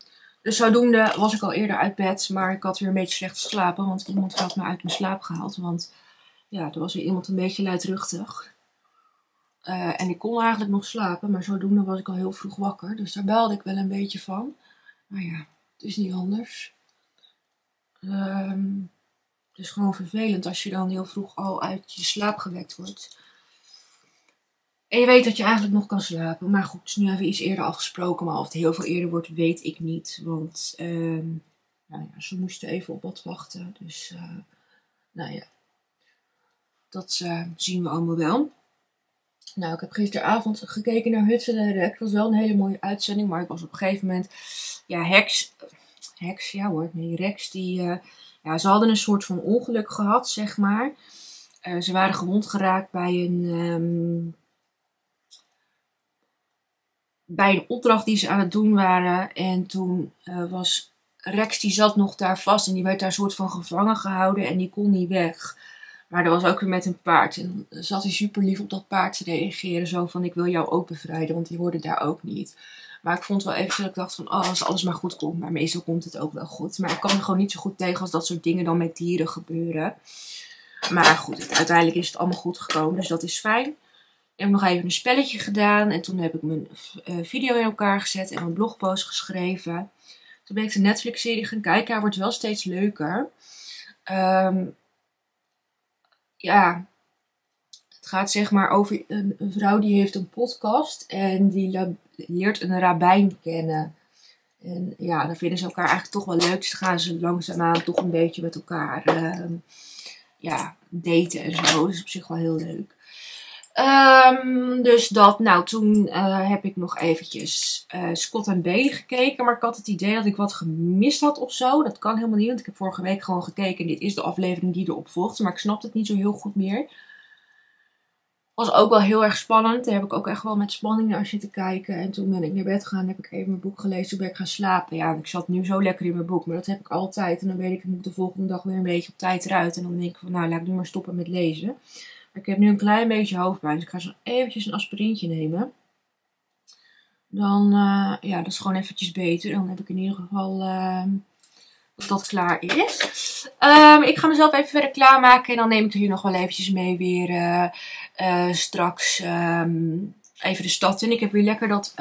dus zodoende was ik al eerder uit bed, maar ik had weer een beetje slecht geslapen, want iemand had me uit mijn slaap gehaald. Want ja, er was weer iemand een beetje luidruchtig. Eh, en ik kon eigenlijk nog slapen, maar zodoende was ik al heel vroeg wakker. Dus daar belde ik wel een beetje van. Maar ja, het is niet anders. Ehm, het is gewoon vervelend als je dan heel vroeg al uit je slaap gewekt wordt. En je weet dat je eigenlijk nog kan slapen. Maar goed, nu even iets eerder afgesproken. Maar of het heel veel eerder wordt, weet ik niet. Want ehm, nou ja, ze moesten even op wat wachten. Dus uh, nou ja, dat uh, zien we allemaal wel. Nou, ik heb gisteravond gekeken naar Hudson Rex. Het was wel een hele mooie uitzending. Maar ik was op een gegeven moment... Ja, Hex... Hex, ja hoor. Nee, Rex die... Uh, ja, ze hadden een soort van ongeluk gehad, zeg maar. ze waren gewond geraakt bij een... Um, bij een opdracht die ze aan het doen waren. En toen uh, was Rex, die zat nog daar vast en die werd daar soort van gevangen gehouden en die kon niet weg. Maar dat was ook weer met een paard. En dan zat hij super lief op dat paard te reageren. Zo van, ik wil jou ook bevrijden, want die hoorde daar ook niet. Maar ik vond wel even dat ik dacht van, oh, als alles maar goed komt. Maar meestal komt het ook wel goed. Maar ik kan er gewoon niet zo goed tegen als dat soort dingen dan met dieren gebeuren. Maar goed, uiteindelijk is het allemaal goed gekomen. Dus dat is fijn. Ik heb nog even een spelletje gedaan. En toen heb ik mijn uh, video in elkaar gezet en mijn blogpost geschreven. Toen ben ik de Netflix-serie gaan kijken. Hij wordt wel steeds leuker. Um, ja, het gaat zeg maar over een, een, vrouw die heeft een podcast. En die leert een rabbijn kennen. En ja, dan vinden ze elkaar eigenlijk toch wel leuk. Dus gaan ze langzaamaan toch een beetje met elkaar uh, ja, daten en zo. Dat is op zich wel heel leuk. Um, dus dat, nou toen uh, heb ik nog eventjes uh, Scott en Bailey gekeken. Maar ik had het idee dat ik wat gemist had of zo. Dat kan helemaal niet, want ik heb vorige week gewoon gekeken. En dit is de aflevering die erop volgt. Maar ik snapte het niet zo heel goed meer. Was ook wel heel erg spannend. Daar heb ik ook echt wel met spanning naar zitten kijken. En toen ben ik naar bed gegaan. Heb ik even mijn boek gelezen. Toen ben ik gaan slapen. Ja, ik zat nu zo lekker in mijn boek. Maar dat heb ik altijd. En dan weet ik, ik moet de volgende dag weer een beetje op tijd eruit. En dan denk ik van, nou laat ik nu maar stoppen met lezen. Ik heb nu een klein beetje hoofdpijn, dus ik ga zo eventjes een aspirintje nemen. Dan, uh, ja, dat is gewoon eventjes beter. Dan heb ik in ieder geval uh, dat dat klaar is. Um, ik ga mezelf even verder klaarmaken. En dan neem ik jullie nog wel eventjes mee weer uh, straks um, even de stad in. Ik heb weer lekker dat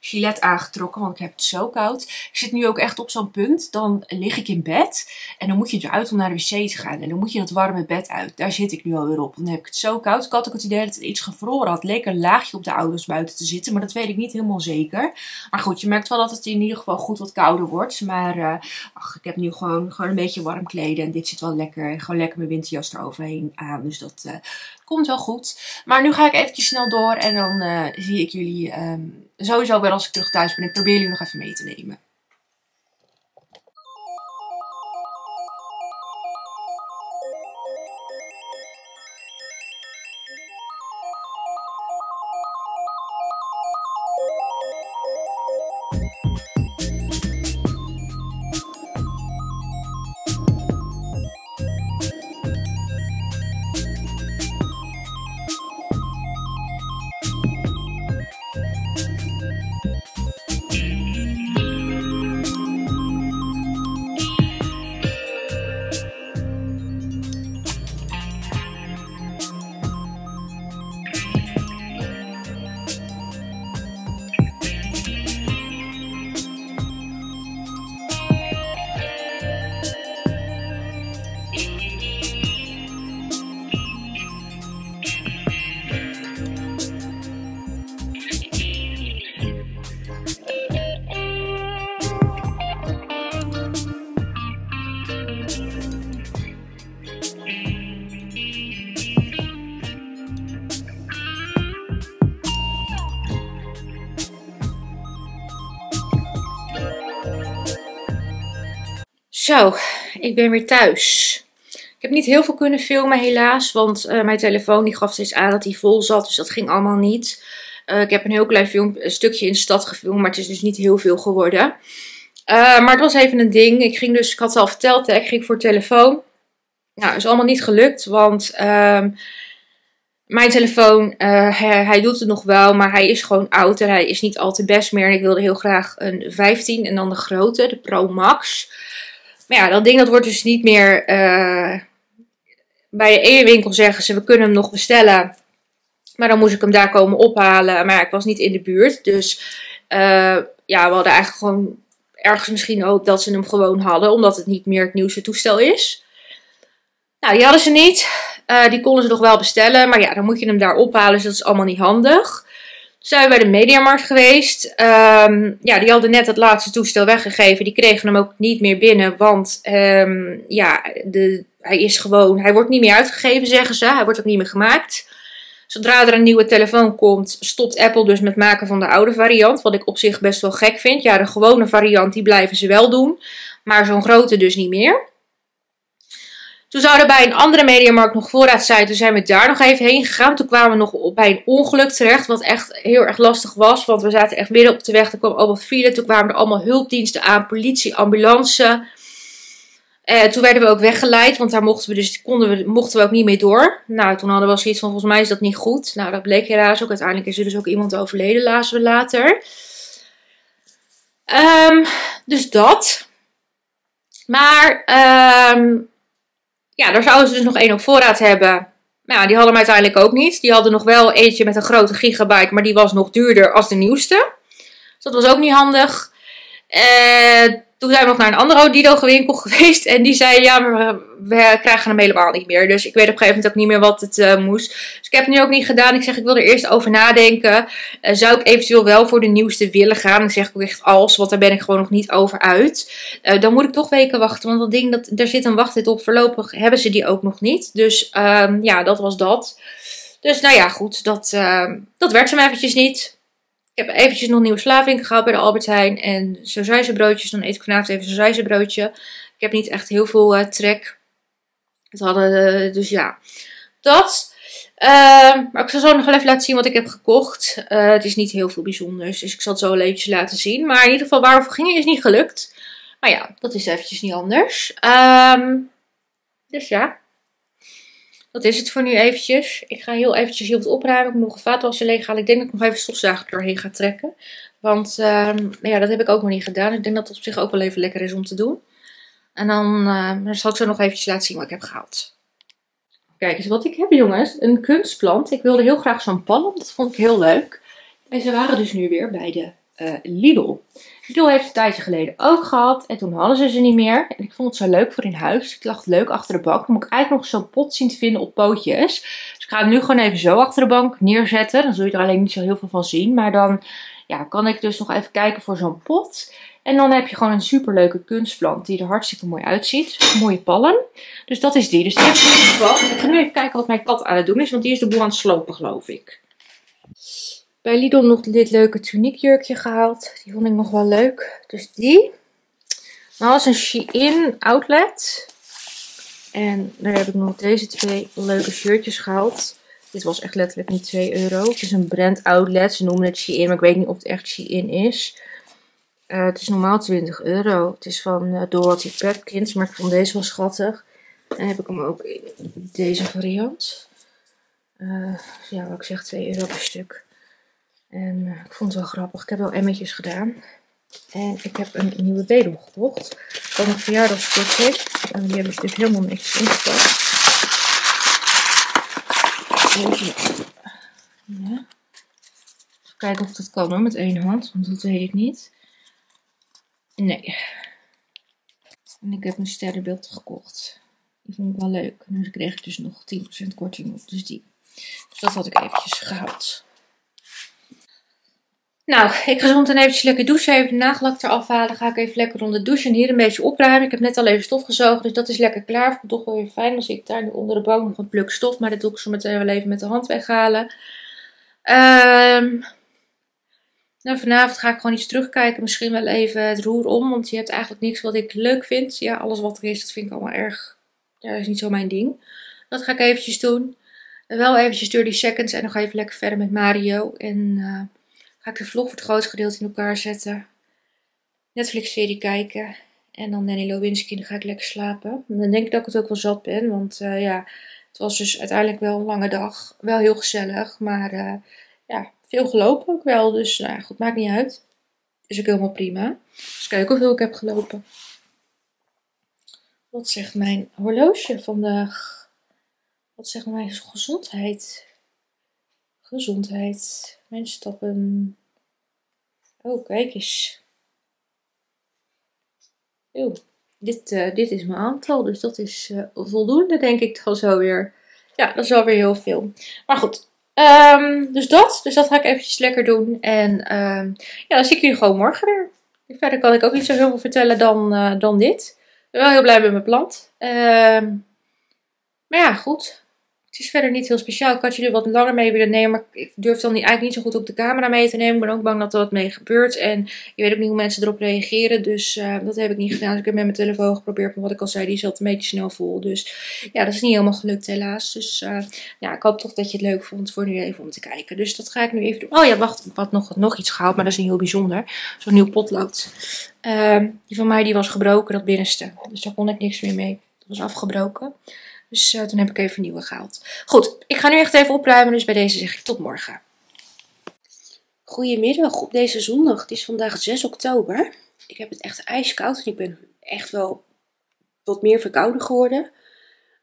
gilet aangetrokken, want ik heb het zo koud. Ik zit nu ook echt op zo'n punt. Dan lig ik in bed en dan moet je eruit om naar de wc te gaan. En dan moet je dat warme bed uit. Daar zit ik nu alweer op. Dan heb ik het zo koud. Ik had ook het idee dat het iets gevroren had. Leek een laagje op de ouders buiten te zitten, maar dat weet ik niet helemaal zeker. Maar goed, je merkt wel dat het in ieder geval goed wat kouder wordt. Maar uh, ach, ik heb nu gewoon, gewoon een beetje warm kleden. En dit zit wel lekker. Gewoon lekker mijn winterjas eroverheen aan. Dus dat uh, komt wel goed. Maar nu ga ik eventjes snel door en dan uh, zie ik jullie um, sowieso weer als ik terug thuis ben. Ik probeer jullie nog even mee te nemen. Zo, ik ben weer thuis. Ik heb niet heel veel kunnen filmen helaas, want eh, mijn telefoon die gaf steeds aan dat hij vol zat, dus dat ging allemaal niet. Eh, ik heb een heel klein film, stukje in de stad gefilmd, maar het is dus niet heel veel geworden. Eh, maar het was even een ding. Ik ging dus, ik had het al verteld, hè, ik ging voor telefoon. Nou, is allemaal niet gelukt, want ehm, mijn telefoon, hij, hij, doet het nog wel, maar hij is gewoon oud en hij is niet al te best meer. En ik wilde heel graag een 15 en dan de grote, de Pro Max. Maar ja, dat ding dat wordt dus niet meer uh, bij de ene winkel zeggen ze, we kunnen hem nog bestellen. Maar dan moest ik hem daar komen ophalen. Maar ja, ik was niet in de buurt. Dus uh, ja, we hadden eigenlijk gewoon ergens misschien ook dat ze hem gewoon hadden, omdat het niet meer het nieuwste toestel is. Nou, die hadden ze niet. Uh, die konden ze nog wel bestellen, maar ja, dan moet je hem daar ophalen, dus dat is allemaal niet handig. Zijn we bij de Mediamarkt geweest. Um, ja, die hadden net het laatste toestel weggegeven. Die kregen hem ook niet meer binnen, want um, ja, de, hij is gewoon, hij wordt niet meer uitgegeven, zeggen ze. Hij wordt ook niet meer gemaakt. Zodra er een nieuwe telefoon komt, stopt Apple dus met maken van de oude variant. Wat ik op zich best wel gek vind. Ja, de gewone variant, die blijven ze wel doen. Maar zo'n grote dus niet meer. Toen zouden bij een andere mediamarkt nog voorraad zijn. Toen zijn we daar nog even heen gegaan. Toen kwamen we nog bij een ongeluk terecht. Wat echt heel erg lastig was. Want we zaten echt midden op de weg. Er kwam allemaal file. Toen kwamen er allemaal hulpdiensten aan. Politie, ambulance. Uh, toen werden we ook weggeleid. Want daar mochten we dus konden we, mochten we ook niet mee door. Nou, toen hadden we zoiets van volgens mij is dat niet goed. Nou, dat bleek helaas ook. Uiteindelijk is er dus ook iemand overleden. Lazen we later. Um, dus dat. Maar... Um, ja, daar zouden ze dus nog één op voorraad hebben. Nou die hadden hem uiteindelijk ook niet. Die hadden nog wel eentje met een grote gigabyte, maar die was nog duurder als de nieuwste. Dus dat was ook niet handig. Uh, toen zijn we nog naar een andere Odido winkel geweest. En die zei, ja, maar we krijgen hem helemaal niet meer. Dus ik weet op een gegeven moment ook niet meer wat het uh, moest. Dus ik heb het nu ook niet gedaan. Ik zeg, ik wil er eerst over nadenken. Uh, zou ik eventueel wel voor de nieuwste willen gaan? Dan zeg ik ook echt als, want daar ben ik gewoon nog niet over uit. Dan moet ik toch weken wachten. Want dat ding, dat, daar zit een wachttijd op. Voorlopig hebben ze die ook nog niet. Dus um, ja, dat was dat. Dus nou ja, goed. Dat, dat werd hem eventjes niet. Ik heb eventjes nog nieuwe slaving gehaald bij de Albert Heijn. En broodjes. Dan eet ik vanavond even zo'n broodje. Ik heb niet echt heel veel uh, trek. Het hadden, uh, dus ja. Dat. Uh, maar ik zal zo nog wel even laten zien wat ik heb gekocht. Uh, het is niet heel veel bijzonders. Dus ik zal het zo eventjes laten zien. Maar in ieder geval waarover gingen is niet gelukt. Maar ja, dat is eventjes niet anders. Um, dus ja. Dat is het voor nu eventjes. Ik ga heel eventjes heel wat opruimen. Ik moet nog een vaatwasser leeg halen. Ik denk dat ik nog even stofzuiger doorheen ga trekken. Want um, ja, dat heb ik ook nog niet gedaan. Ik denk dat het op zich ook wel even lekker is om te doen. En dan, uh, dan zal ik zo nog eventjes laten zien wat ik heb gehaald. Kijk eens wat ik heb jongens. Een kunstplant. Ik wilde heel graag zo'n palm. Dat vond ik heel leuk. En ze waren dus nu weer bij de uh, Lidl. Lidl heeft een tijdje geleden ook gehad. En toen hadden ze ze niet meer. En ik vond het zo leuk voor in huis. Ik dacht leuk achter de bank. Dan moet ik eigenlijk nog zo'n pot zien te vinden op pootjes. Dus ik ga het nu gewoon even zo achter de bank neerzetten. Dan zul je er alleen niet zo heel veel van zien. Maar dan ja, kan ik dus nog even kijken voor zo'n pot. En dan heb je gewoon een superleuke kunstplant die er hartstikke mooi uitziet. Mooie palm. Dus dat is die. Dus die heb ik geval. Ik ga nu even kijken wat mijn kat aan het doen is. Want die is de boel aan het slopen geloof ik bij Lidl nog dit leuke tuniekjurkje gehaald. Die vond ik nog wel leuk. Dus die. Dan was een Shein outlet. En daar heb ik nog deze twee leuke shirtjes gehaald. Dit was echt letterlijk niet 2 euro. Het is een brand outlet. Ze noemen het Shein, maar ik weet niet of het echt Shein is. Uh, het is normaal 20 euro. Het is van uh, Dorothy Perkins, maar ik vond deze wel schattig. En heb ik hem ook in deze variant. Uh, ja, wat ik zeg, 2 euro per stuk. En uh, ik vond het wel grappig. Ik heb wel emmetjes gedaan. En ik heb een nieuwe bedel gekocht. Van een verjaardagskorting. En die hebben ze dus helemaal niks ingepakt. Ja. Even kijken of dat kan met één hand. Want dat weet ik niet. Nee. En ik heb een sterrenbeeld gekocht. Die vond ik wel leuk. En dus kreeg ik dus nog 10% korting op. Dus die. Dus dat had ik eventjes gehaald. Nou, ik ga zo meteen eventjes lekker douchen, even de nagellak eraf halen. Ga ik even lekker onder de douche en hier een beetje opruimen. Ik heb net al even stof gezogen, dus dat is lekker klaar. Ik vind het toch wel weer fijn als ik daar nu onder de bank nog een pluk stof. Maar dat doe ik zo meteen wel even met de hand weghalen. Um, Nou, vanavond ga ik gewoon iets terugkijken. Misschien wel even het roer om. Want je hebt eigenlijk niks wat ik leuk vind. Ja, alles wat er is, dat vind ik allemaal erg. Ja, dat is niet zo mijn ding. Dat ga ik eventjes doen. Wel eventjes 30 seconds. En dan ga ik even lekker verder met Mario. En uh, ga ik de vlog voor het grootste gedeelte in elkaar zetten. Netflix-serie kijken. En dan Nanny Lowinski. Dan ga ik lekker slapen. En dan denk ik dat ik het ook wel zat ben. Want uh, ja, het was dus uiteindelijk wel een lange dag. Wel heel gezellig. Maar uh, ja, veel gelopen ook wel. Dus nou, goed, maakt niet uit. Is ook helemaal prima. Dus kijk hoeveel ik heb gelopen. Wat zegt mijn horloge vandaag? Wat zegt mijn gezondheid? Gezondheid. Mijn stappen. Oh, kijk eens. Oh, dit, uh, dit is mijn aantal. Dus dat is uh, voldoende, denk ik dan zo weer. Ja, dat is alweer heel veel. Maar goed, Um, dus dat. Dus dat ga ik eventjes lekker doen. En um, ja, dan zie ik jullie gewoon morgen weer. Verder kan ik ook niet zo heel veel vertellen dan, uh, dan dit. Ik ben wel heel blij met mijn plant. Um, maar ja, goed. Het is verder niet heel speciaal. Ik had jullie wat langer mee willen nemen. Maar ik durf dan niet, eigenlijk niet zo goed op de camera mee te nemen. Ik ben ook bang dat er wat mee gebeurt. En je weet ook niet hoe mensen erop reageren. Dus uh, dat heb ik niet gedaan. Dus ik heb met mijn telefoon geprobeerd. Maar wat ik al zei, die zat een beetje snel vol. Dus ja, dat is niet helemaal gelukt helaas. Dus uh, ja, ik hoop toch dat je het leuk vond voor nu even om te kijken. Dus dat ga ik nu even doen. Oh ja, wacht. Ik had nog, nog iets gehaald. Maar dat is niet heel bijzonder. Zo'n nieuw potlood. Uh, die van mij die was gebroken, dat binnenste. Dus daar kon ik niks meer mee. Dat was afgebroken. Dus uh, toen heb ik even nieuwe gehaald. Goed, ik ga nu echt even opruimen. Dus bij deze zeg ik tot morgen. Goedemiddag op deze zondag. Het is vandaag 6 oktober. Ik heb het echt ijskoud. En ik ben echt wel wat meer verkouden geworden.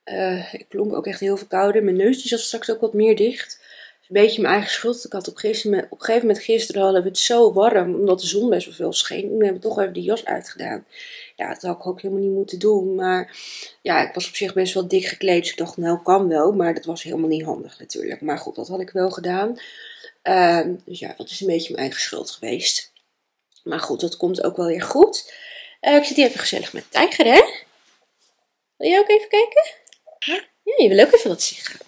Uh, ik klonk ook echt heel verkouden. Mijn neus die zat straks ook wat meer dicht. Een beetje mijn eigen schuld. Ik had op, gisteren, op een gegeven moment gisteren hadden we het zo warm. Omdat de zon best wel veel scheen. Toen hebben we toch even die jas uitgedaan. Ja, dat had ik ook helemaal niet moeten doen. Maar ja, ik was op zich best wel dik gekleed. Dus ik dacht, nou kan wel. Maar dat was helemaal niet handig natuurlijk. Maar goed, dat had ik wel gedaan. Uh, dus ja, dat is een beetje mijn eigen schuld geweest. Maar goed, dat komt ook wel weer goed. Uh, ik zit hier even gezellig met Tijger, hè? Wil je ook even kijken? Ja, je wil ook even wat zeggen.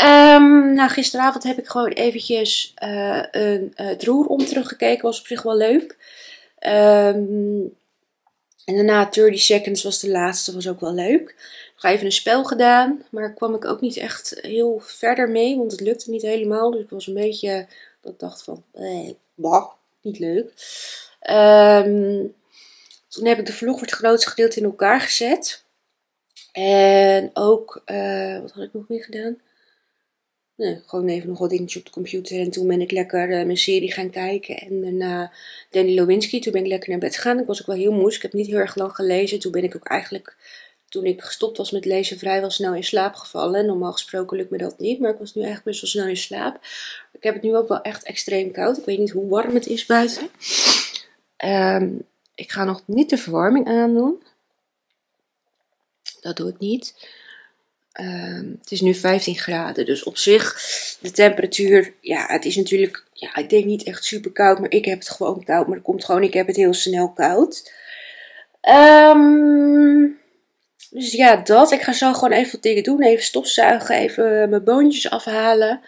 Um, nou, gisteravond heb ik gewoon eventjes uh, een het roer om teruggekeken. Was op zich wel leuk. Um, en daarna 30 Seconds was de laatste. Was ook wel leuk. Ga even een spel gedaan. Maar kwam ik ook niet echt heel verder mee. Want het lukte niet helemaal. Dus ik was een beetje... Dat ik dacht van... Eh, bah, niet leuk. Um, toen heb ik de vlog voor het grootste gedeelte in elkaar gezet. En ook... Uh, wat had ik nog meer gedaan? Gewoon even nog wat dingetjes op de computer. En toen ben ik lekker uh, mijn serie gaan kijken. En daarna Danny Lewinsky. Toen ben ik lekker naar bed gegaan. Ik was ook wel heel moe. Ik heb niet heel erg lang gelezen. Toen ben ik ook eigenlijk, toen ik gestopt was met lezen, vrijwel snel in slaap gevallen. Normaal gesproken lukt me dat niet. Maar ik was nu eigenlijk best wel snel in slaap. Ik heb het nu ook wel echt extreem koud. Ik weet niet hoe warm het is buiten. Um, ik ga nog niet de verwarming aandoen. Dat doe ik niet. Um, het is nu 15 graden, dus op zich de temperatuur, ja, het is natuurlijk, ja, ik denk niet echt super koud, maar ik heb het gewoon koud. Maar dat komt gewoon, ik heb het heel snel koud. Um, dus ja, dat. Ik ga zo gewoon even wat dingen doen. Even stofzuigen, even mijn boontjes afhalen.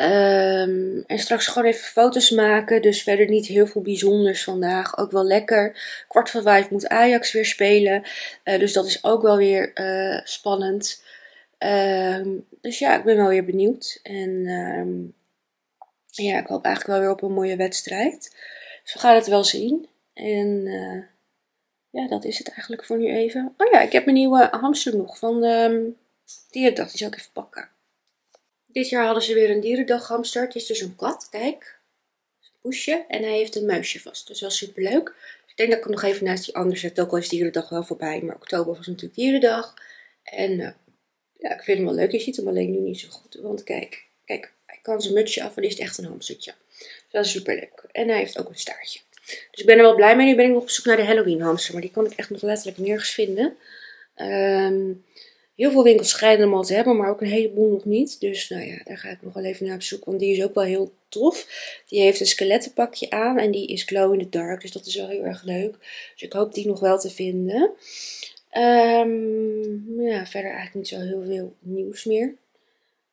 Um, en straks gewoon even foto's maken. Dus verder niet heel veel bijzonders vandaag. Ook wel lekker. Kwart van vijf moet Ajax weer spelen. Uh, dus dat is ook wel weer uh, spannend. Um, dus ja, ik ben wel weer benieuwd. En um, ja, ik hoop eigenlijk wel weer op een mooie wedstrijd. Dus we gaan het wel zien. En uh, ja, dat is het eigenlijk voor nu even. Oh ja, ik heb mijn nieuwe hamster nog van de dierendag. Die zal ik even pakken. Dit jaar hadden ze weer een dierendag hamster. Het is dus een kat, kijk. Een poesje. En hij heeft een muisje vast. Dus dat is super leuk. ik denk dat ik hem nog even naast die andere zet. Ook al is dierendag wel voorbij. Maar oktober was natuurlijk dierendag. En uh, ja, ik vind hem wel leuk. Je ziet hem alleen nu niet zo goed. Want kijk, kijk, hij kan zijn mutsje af en is het echt een hamstertje. Dus dat is super leuk. En hij heeft ook een staartje. Dus ik ben er wel blij mee. Nu ben ik nog op zoek naar de Halloween hamster. Maar die kan ik echt nog letterlijk nergens vinden. Um, Heel veel winkels schijnen hem al te hebben, maar ook een heleboel nog niet. Dus nou ja, daar ga ik nog wel even naar op zoek, want die is ook wel heel tof. Die heeft een skelettenpakje aan en die is glow in the dark, dus dat is wel heel erg leuk. Dus ik hoop die nog wel te vinden. Um, ja, verder eigenlijk niet zo heel veel nieuws meer.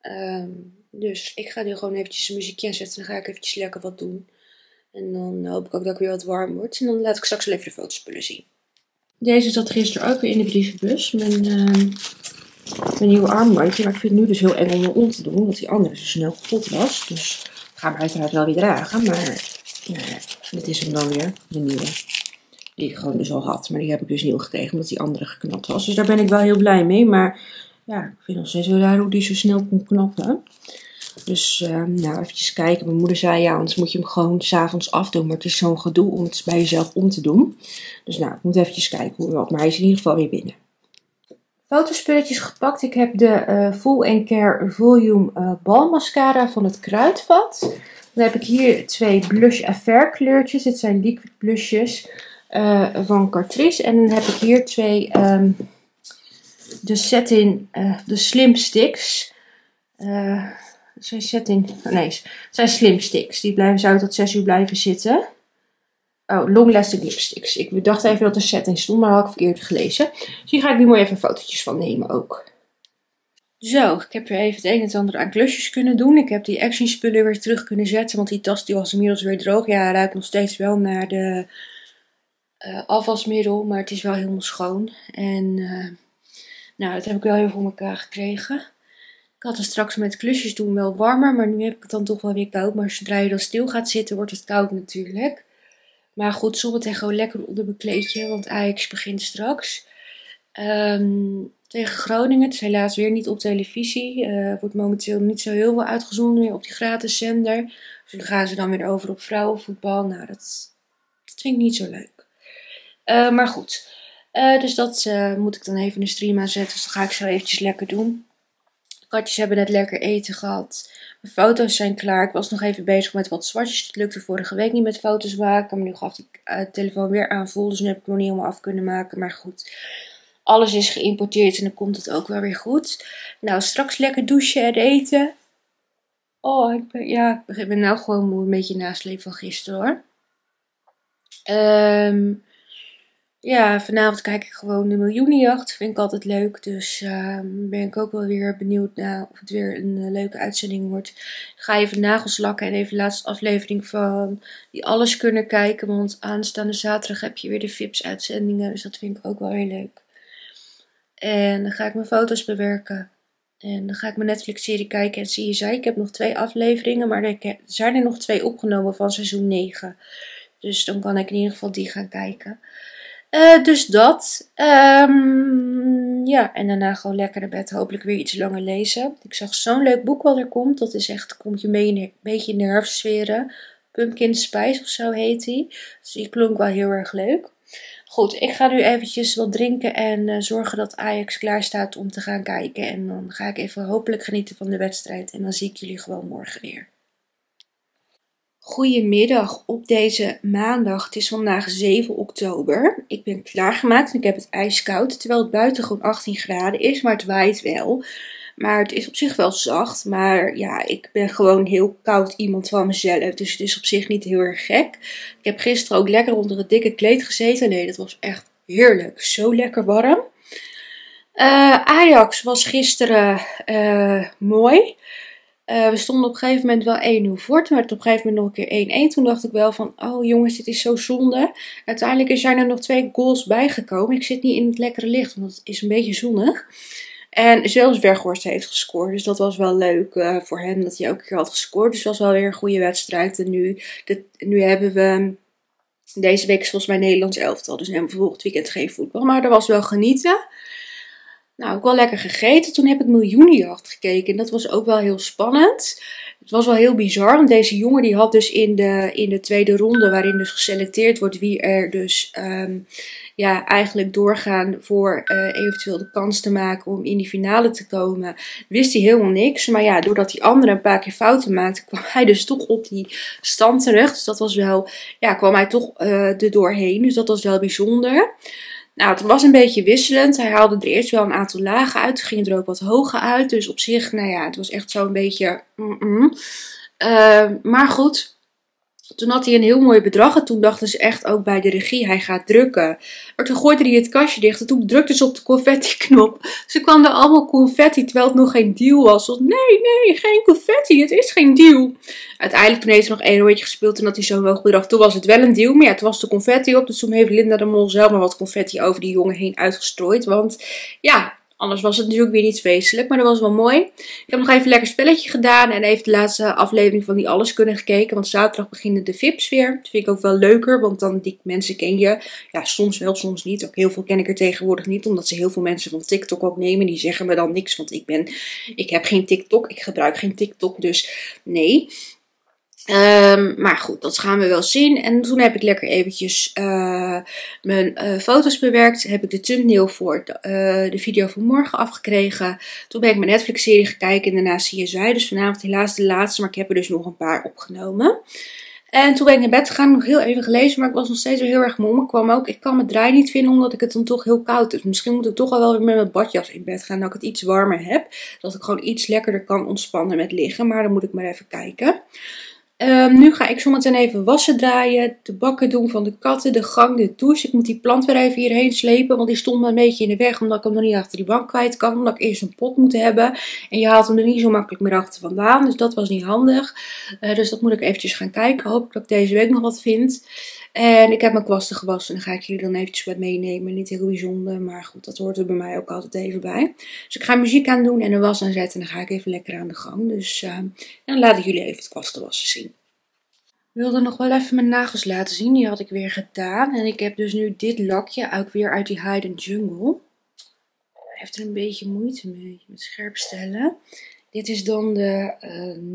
Ehm, dus ik ga nu gewoon eventjes een muziekje aanzetten. Dan ga ik eventjes lekker wat doen. En dan hoop ik ook dat ik weer wat warm wordt. En dan laat ik straks wel even de fotospullen zien. Deze zat gisteren ook weer in de brievenbus. Mijn, ehm, mijn nieuwe armbandje. Maar ik vind het nu dus heel eng om hem om te doen. Omdat die andere zo snel kapot was. Dus ik ga hem uiteraard wel weer dragen. Maar dit is hem dan weer. De nieuwe. Die ik gewoon dus al had. Maar die heb ik dus nieuw gekregen. Omdat die andere geknapt was. Dus daar ben ik wel heel blij mee. Maar ja, ik vind nog steeds wel raar hoe die zo snel kon knappen. Dus uh, nou, eventjes kijken. Mijn moeder zei, ja, anders moet je hem gewoon s'avonds afdoen. Maar het is zo'n gedoe om het bij jezelf om te doen. Dus nou, ik moet eventjes kijken hoe wat. Maar hij is in ieder geval weer binnen. Fotospulletjes gepakt. Ik heb de uh, Full Care Volume uh, Balmascara van het Kruidvat. Dan heb ik hier twee Blush Affair kleurtjes. Dit zijn liquid blushes uh, van Catrice. En dan heb ik hier twee um, de Setting, de Slim Sticks. Zijn setting. Nee, zijn slim sticks. Die blijven, zouden tot 6 uur blijven zitten. Oh, long lasting lipsticks. Ik dacht even dat er setting stond, maar dat had ik verkeerd gelezen. Dus hier ga ik nu maar even fotootjes van nemen ook. Zo, ik heb weer even het een en het ander aan klusjes kunnen doen. Ik heb die action spullen weer terug kunnen zetten, want die tas die was inmiddels weer droog. Ja, hij ruikt nog steeds wel naar de uh, afwasmiddel, maar het is wel helemaal schoon. En uh, nou, dat heb ik wel heel voor elkaar gekregen. Ik had er straks met klusjes doen wel warmer, maar nu heb ik het dan toch wel weer koud. Maar zodra je dan stil gaat zitten, wordt het koud natuurlijk. Maar goed, zometeen gewoon lekker onder mijn kleedje, want Ajax begint straks. Um, tegen Groningen, het is helaas weer niet op televisie. Uh, wordt momenteel niet zo heel veel uitgezonden meer op die gratis zender. Dus dan gaan ze dan weer over op vrouwenvoetbal. Nou, dat, dat vind ik niet zo leuk. Uh, maar goed, uh, dus dat moet ik dan even in de stream aanzetten. Dus dat ga ik zo eventjes lekker doen. Katjes hebben net lekker eten gehad. Mijn foto's zijn klaar. Ik was nog even bezig met wat zwartjes. Het lukte vorige week niet met foto's maken. Maar nu gaf die uh, telefoon weer aan vol. Dus nu heb ik nog niet helemaal af kunnen maken. Maar goed. Alles is geïmporteerd en dan komt het ook wel weer goed. Nou, straks lekker douchen en eten. Oh, ik ben, ja, ik ben nou gewoon. Een beetje nasleep van gisteren hoor. Ehm... ja, vanavond kijk ik gewoon de miljoenenjacht. Vind ik altijd leuk. Dus uh, ben ik ook wel weer benieuwd naar of het weer een uh, leuke uitzending wordt. Ik ga even nagels lakken en even de laatste aflevering van die alles kunnen kijken. Want aanstaande zaterdag heb je weer de VIPS uitzendingen. Dus dat vind ik ook wel weer leuk. En dan ga ik mijn foto's bewerken. En dan ga ik mijn Netflix serie kijken en zie je zei. Ik heb nog twee afleveringen, maar er zijn er nog twee opgenomen van seizoen 9. Dus dan kan ik in ieder geval die gaan kijken. Uh, dus dat. Um, ja, en daarna gewoon lekker naar bed. Hopelijk weer iets langer lezen. Ik zag zo'n leuk boek wat er komt. Dat is echt, komt je mee een beetje in de. Pumpkin Spice of zo heet die. Dus die klonk wel heel erg leuk. Goed, ik ga nu eventjes wat drinken en uh, zorgen dat Ajax klaar staat om te gaan kijken. En dan ga ik even hopelijk genieten van de wedstrijd. En dan zie ik jullie gewoon morgen weer. Goedemiddag op deze maandag. Het is vandaag 7 oktober. Ik ben klaargemaakt en ik heb het ijskoud. Terwijl het buiten gewoon 18 graden is, maar het waait wel. Maar het is op zich wel zacht. Maar ja, ik ben gewoon heel koud iemand van mezelf. Dus het is op zich niet heel erg gek. Ik heb gisteren ook lekker onder het dikke kleed gezeten. Nee, dat was echt heerlijk. Zo lekker warm. Uh, Ajax was gisteren uh, mooi. Uh, we stonden op een gegeven moment wel 1-0 voor. Werd het op een gegeven moment nog een keer 1-1. Toen dacht ik wel van, oh jongens, dit is zo zonde. Uiteindelijk zijn er nog twee goals bijgekomen. Ik zit niet in het lekkere licht, want het is een beetje zonnig. En zelfs Weghorst heeft gescoord. Dus dat was wel leuk uh, voor hem dat hij ook een keer had gescoord. Dus het was wel weer een goede wedstrijd. En nu, nu hebben we... Deze week is volgens mij Nederlands elftal. Dus nu hebben we volgend weekend geen voetbal. Maar er was wel genieten. Nou, ook wel lekker gegeten. Toen heb ik Miljoenenjacht gekeken. En dat was ook wel heel spannend. Het was wel heel bizar. Want deze jongen die had dus in de, in de tweede ronde, waarin dus geselecteerd wordt wie er dus um, ja, eigenlijk doorgaan voor uh, eventueel de kans te maken om in die finale te komen, wist hij helemaal niks. Maar ja, doordat die andere een paar keer fouten maakte, kwam hij dus toch op die stand terecht. Dus dat was wel, ja, kwam hij toch uh, er doorheen. Dus dat was wel bijzonder. Nou, het was een beetje wisselend. Hij haalde er eerst wel een aantal lagen uit. Toen ging er ook wat hoger uit. Dus op zich, nou ja, het was echt zo'n beetje. Mm maar goed. Toen had hij een heel mooi bedrag en toen dachten ze echt ook bij de regie, hij gaat drukken. Maar toen gooide hij het kastje dicht en toen drukte ze op de confetti-knop. Ze kwam er allemaal confetti, terwijl het nog geen deal was. nee, nee, geen confetti, het is geen deal. Uiteindelijk toen heeft ze nog één rondje gespeeld en had hij zo'n hoog bedrag. Toen was het wel een deal, maar ja, toen was de confetti op. Dus toen heeft Linda de Mol zelf maar wat confetti over die jongen heen uitgestrooid. Want ja, Anders was het natuurlijk weer niet feestelijk, maar dat was wel mooi. Ik heb nog even een lekker spelletje gedaan en even de laatste aflevering van die Alles Kunnen gekeken. Want zaterdag beginnen de VIP's weer. Dat vind ik ook wel leuker, want dan die mensen ken je. Ja, soms wel, soms niet. Ook heel veel ken ik er tegenwoordig niet, omdat ze heel veel mensen van TikTok ook nemen. Die zeggen me dan niks, want ik ben, ik heb geen TikTok, ik gebruik geen TikTok, dus nee. Um, maar goed, dat gaan we wel zien. En toen heb ik lekker eventjes uh, mijn uh, foto's bewerkt. Heb ik de thumbnail voor de, uh, de, video van morgen afgekregen. Toen ben ik mijn Netflix-serie gekeken en daarna CSI. Dus vanavond helaas de laatste, maar ik heb er dus nog een paar opgenomen. En toen ben ik naar bed gegaan, nog heel even gelezen, maar ik was nog steeds heel erg moe. Ik kwam ook, ik kan mijn draai niet vinden, omdat ik het dan toch heel koud is. Misschien moet ik toch al wel weer met mijn badjas in bed gaan, dat ik het iets warmer heb. Dat ik gewoon iets lekkerder kan ontspannen met liggen, maar dan moet ik maar even kijken. Um, nu ga ik zometeen even wassen draaien, de bakken doen van de katten, de gang, de douche. Ik moet die plant weer even hierheen slepen, want die stond me een beetje in de weg omdat ik hem nog niet achter die bank kwijt kan. Omdat ik eerst een pot moet hebben en je haalt hem er niet zo makkelijk meer achter vandaan, dus dat was niet handig. Uh, dus dat moet ik eventjes gaan kijken. Hoop dat ik deze week nog wat vind. En ik heb mijn kwasten gewassen en dan ga ik jullie dan eventjes wat meenemen. Niet heel bijzonder, maar goed, dat hoort er bij mij ook altijd even bij. Dus ik ga muziek aan doen en een was aanzetten en dan ga ik even lekker aan de gang. Dus uh, dan laat ik jullie even het kwasten wassen zien. Ik wilde nog wel even mijn nagels laten zien. Die had ik weer gedaan. En ik heb dus nu dit lakje, ook weer uit die Hidden Jungle. Hij heeft er een beetje moeite mee met scherp stellen. Dit is dan de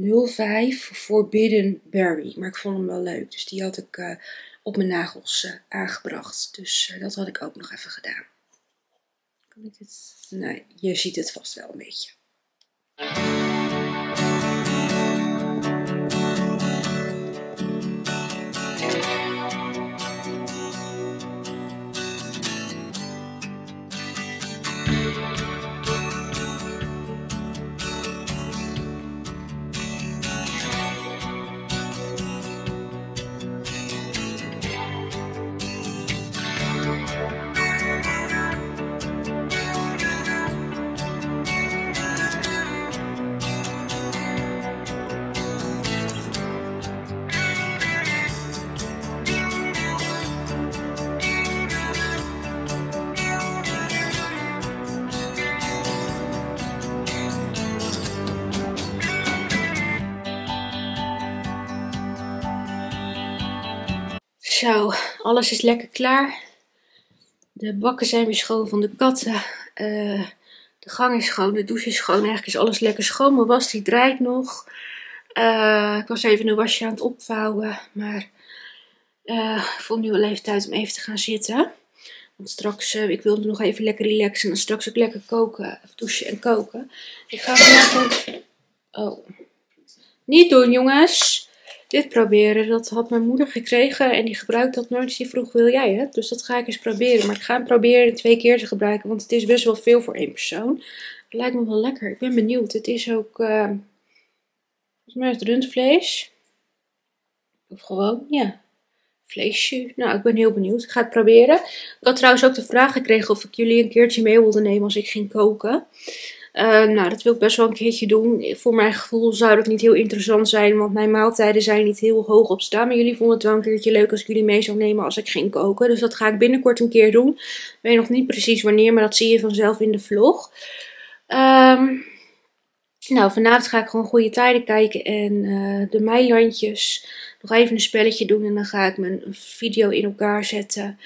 uh, 05 Forbidden Berry. Maar ik vond hem wel leuk. Dus die had ik uh, op mijn nagels uh, aangebracht. Dus uh, dat had ik ook nog even gedaan. Kan ik je ziet het vast wel een beetje. Alles is lekker klaar. De bakken zijn weer schoon van de katten. Uh, de gang is schoon, de douche is schoon. Eigenlijk is alles lekker schoon. Mijn was die draait nog. Uh, ik was even een wasje aan het opvouwen. Maar uh, ik vond nu wel even tijd om even te gaan zitten. Want straks, ik wilde nog even lekker relaxen. En straks ook lekker koken, of douchen en koken. Ik ga vanavond... Oh. Niet doen jongens dit proberen. Dat had mijn moeder gekregen en die gebruikt dat nooit. Die vroeg, wil jij het? Dus dat ga ik eens proberen. Maar ik ga hem proberen twee keer te gebruiken, want het is best wel veel voor één persoon. Het lijkt me wel lekker. Ik ben benieuwd. Het is ook, uh, volgens mij het rundvlees. Of gewoon, ja, vleesje. Nou, ik ben heel benieuwd. Ik ga het proberen. Ik had trouwens ook de vraag gekregen of ik jullie een keertje mee wilde nemen als ik ging koken. Uh, nou, dat wil ik best wel een keertje doen. Voor mijn gevoel zou dat niet heel interessant zijn, want mijn maaltijden zijn niet heel hoog op staan. Maar jullie vonden het wel een keertje leuk als ik jullie mee zou nemen als ik ging koken. Dus dat ga ik binnenkort een keer doen. Ik weet nog niet precies wanneer, maar dat zie je vanzelf in de vlog. Um, nou, vanavond ga ik gewoon goede tijden kijken en uh, de meilandjes. Nog even een spelletje doen en dan ga ik mijn video in elkaar zetten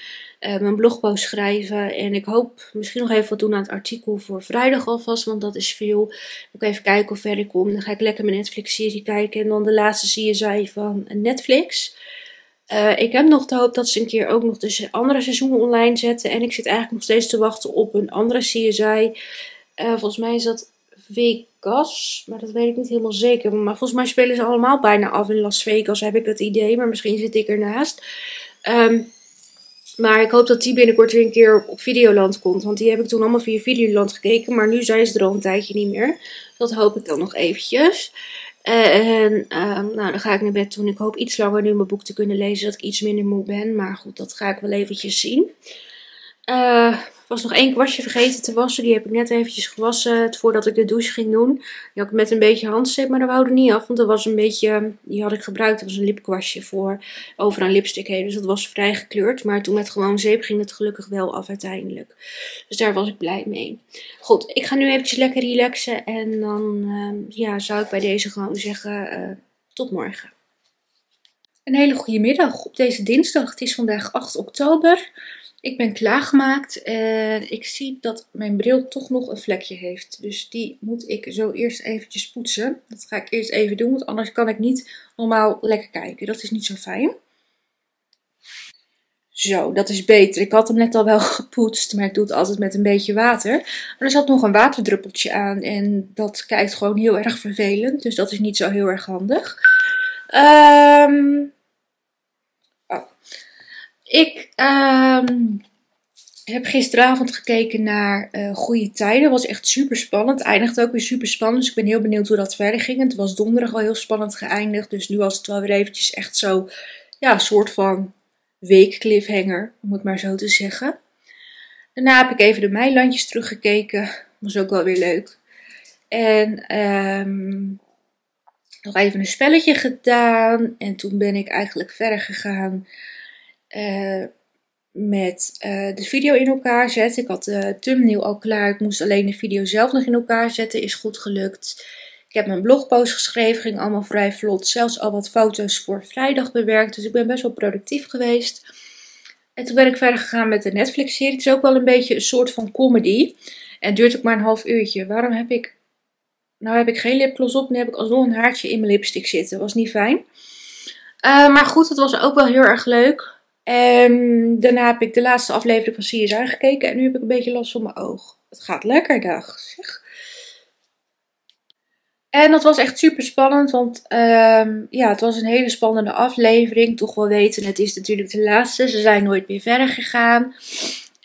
uh, mijn blogpost schrijven. En ik hoop misschien nog even wat doen aan het artikel voor vrijdag alvast, want dat is veel. Ik even kijken hoe ver ik kom. Dan ga ik lekker mijn Netflix-serie kijken. En dan de laatste CSI van Netflix. Uh, ik heb nog de hoop dat ze een keer ook nog de andere seizoenen online zetten. En ik zit eigenlijk nog steeds te wachten op een andere CSI. Uh, volgens mij is dat Vegas, maar dat weet ik niet helemaal zeker. Maar volgens mij spelen ze allemaal bijna af in Las Vegas, heb ik het idee. Maar misschien zit ik ernaast. Um, maar ik hoop dat die binnenkort weer een keer op Videoland komt. Want die heb ik toen allemaal via Videoland gekeken. Maar nu zijn ze er al een tijdje niet meer. Dat hoop ik dan nog eventjes. En ehm, nou, dan ga ik naar bed doen. Ik hoop iets langer nu mijn boek te kunnen lezen, dat ik iets minder moe ben. Maar goed, dat ga ik wel eventjes zien. Uh, was nog één kwastje vergeten te wassen. Die heb ik net eventjes gewassen voordat ik de douche ging doen. Die had ik met een beetje handzeep, maar dat wou er niet af. Want dat was een beetje, die had ik gebruikt. Dat was een lipkwastje voor over aan lipstick heen. Dus dat was vrij gekleurd. Maar toen met gewoon zeep ging het gelukkig wel af uiteindelijk. Dus daar was ik blij mee. Goed, ik ga nu eventjes lekker relaxen. En dan uh, ja, zou ik bij deze gewoon zeggen, uh, tot morgen. Een hele goede middag op deze dinsdag. Het is vandaag 8 oktober. Ik ben klaargemaakt en ik zie dat mijn bril toch nog een vlekje heeft. Dus die moet ik zo eerst eventjes poetsen. Dat ga ik eerst even doen, want anders kan ik niet normaal lekker kijken. Dat is niet zo fijn. Zo, dat is beter. Ik had hem net al wel gepoetst, maar ik doe het altijd met een beetje water. Maar er zat nog een waterdruppeltje aan en dat kijkt gewoon heel erg vervelend. Dus dat is niet zo heel erg handig. Ehm... Ik um, heb gisteravond gekeken naar uh, Goede Tijden. Was echt super spannend. Eindigde ook weer super spannend. Dus ik ben heel benieuwd hoe dat verder ging. Het was donderdag al heel spannend geëindigd. Dus nu was het wel weer eventjes echt zo, ja, soort van week cliffhanger, om het maar zo te zeggen. Daarna heb ik even de Meilandjes teruggekeken. Was ook wel weer leuk. En um, nog even een spelletje gedaan. En toen ben ik eigenlijk verder gegaan uh, met uh, de video in elkaar zetten. Ik had de thumbnail al klaar. Ik moest alleen de video zelf nog in elkaar zetten. Is goed gelukt. Ik heb mijn blogpost geschreven. Ging allemaal vrij vlot. Zelfs al wat foto's voor vrijdag bewerkt. Dus ik ben best wel productief geweest. En toen ben ik verder gegaan met de Netflix-serie. Het is ook wel een beetje een soort van comedy. En duurt ook maar een half uurtje. Waarom heb ik... Nou heb ik geen lipgloss op. Nu heb ik alsnog een haartje in mijn lipstick zitten. Was niet fijn. Maar goed, het was ook wel heel erg leuk. Ehm, daarna heb ik de laatste aflevering van CSI gekeken en nu heb ik een beetje last van mijn oog. Het gaat lekker, dag. Zeg. En dat was echt super spannend, want um, ja, het was een hele spannende aflevering. Toch wel weten, het is natuurlijk de laatste. Ze zijn nooit meer verder gegaan.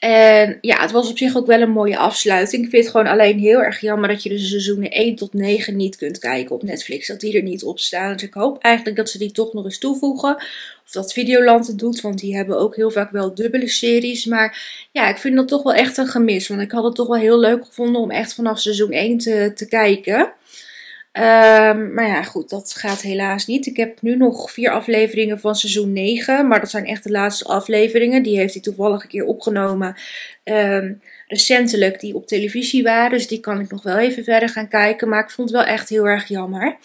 En ja, het was op zich ook wel een mooie afsluiting. Ik vind het gewoon alleen heel erg jammer dat je de seizoenen 1 tot 9 niet kunt kijken op Netflix. Dat die er niet op staan. Dus ik hoop eigenlijk dat ze die toch nog eens toevoegen. Of dat Videoland het doet, want die hebben ook heel vaak wel dubbele series. Maar ja, ik vind dat toch wel echt een gemis. Want ik had het toch wel heel leuk gevonden om echt vanaf seizoen 1 te, te kijken. Um, maar ja, goed, dat gaat helaas niet. Ik heb nu nog vier afleveringen van seizoen 9. Maar dat zijn echt de laatste afleveringen. Die heeft hij toevallig een keer opgenomen. Um, recentelijk, die op televisie waren. Dus die kan ik nog wel even verder gaan kijken. Maar ik vond het wel echt heel erg jammer.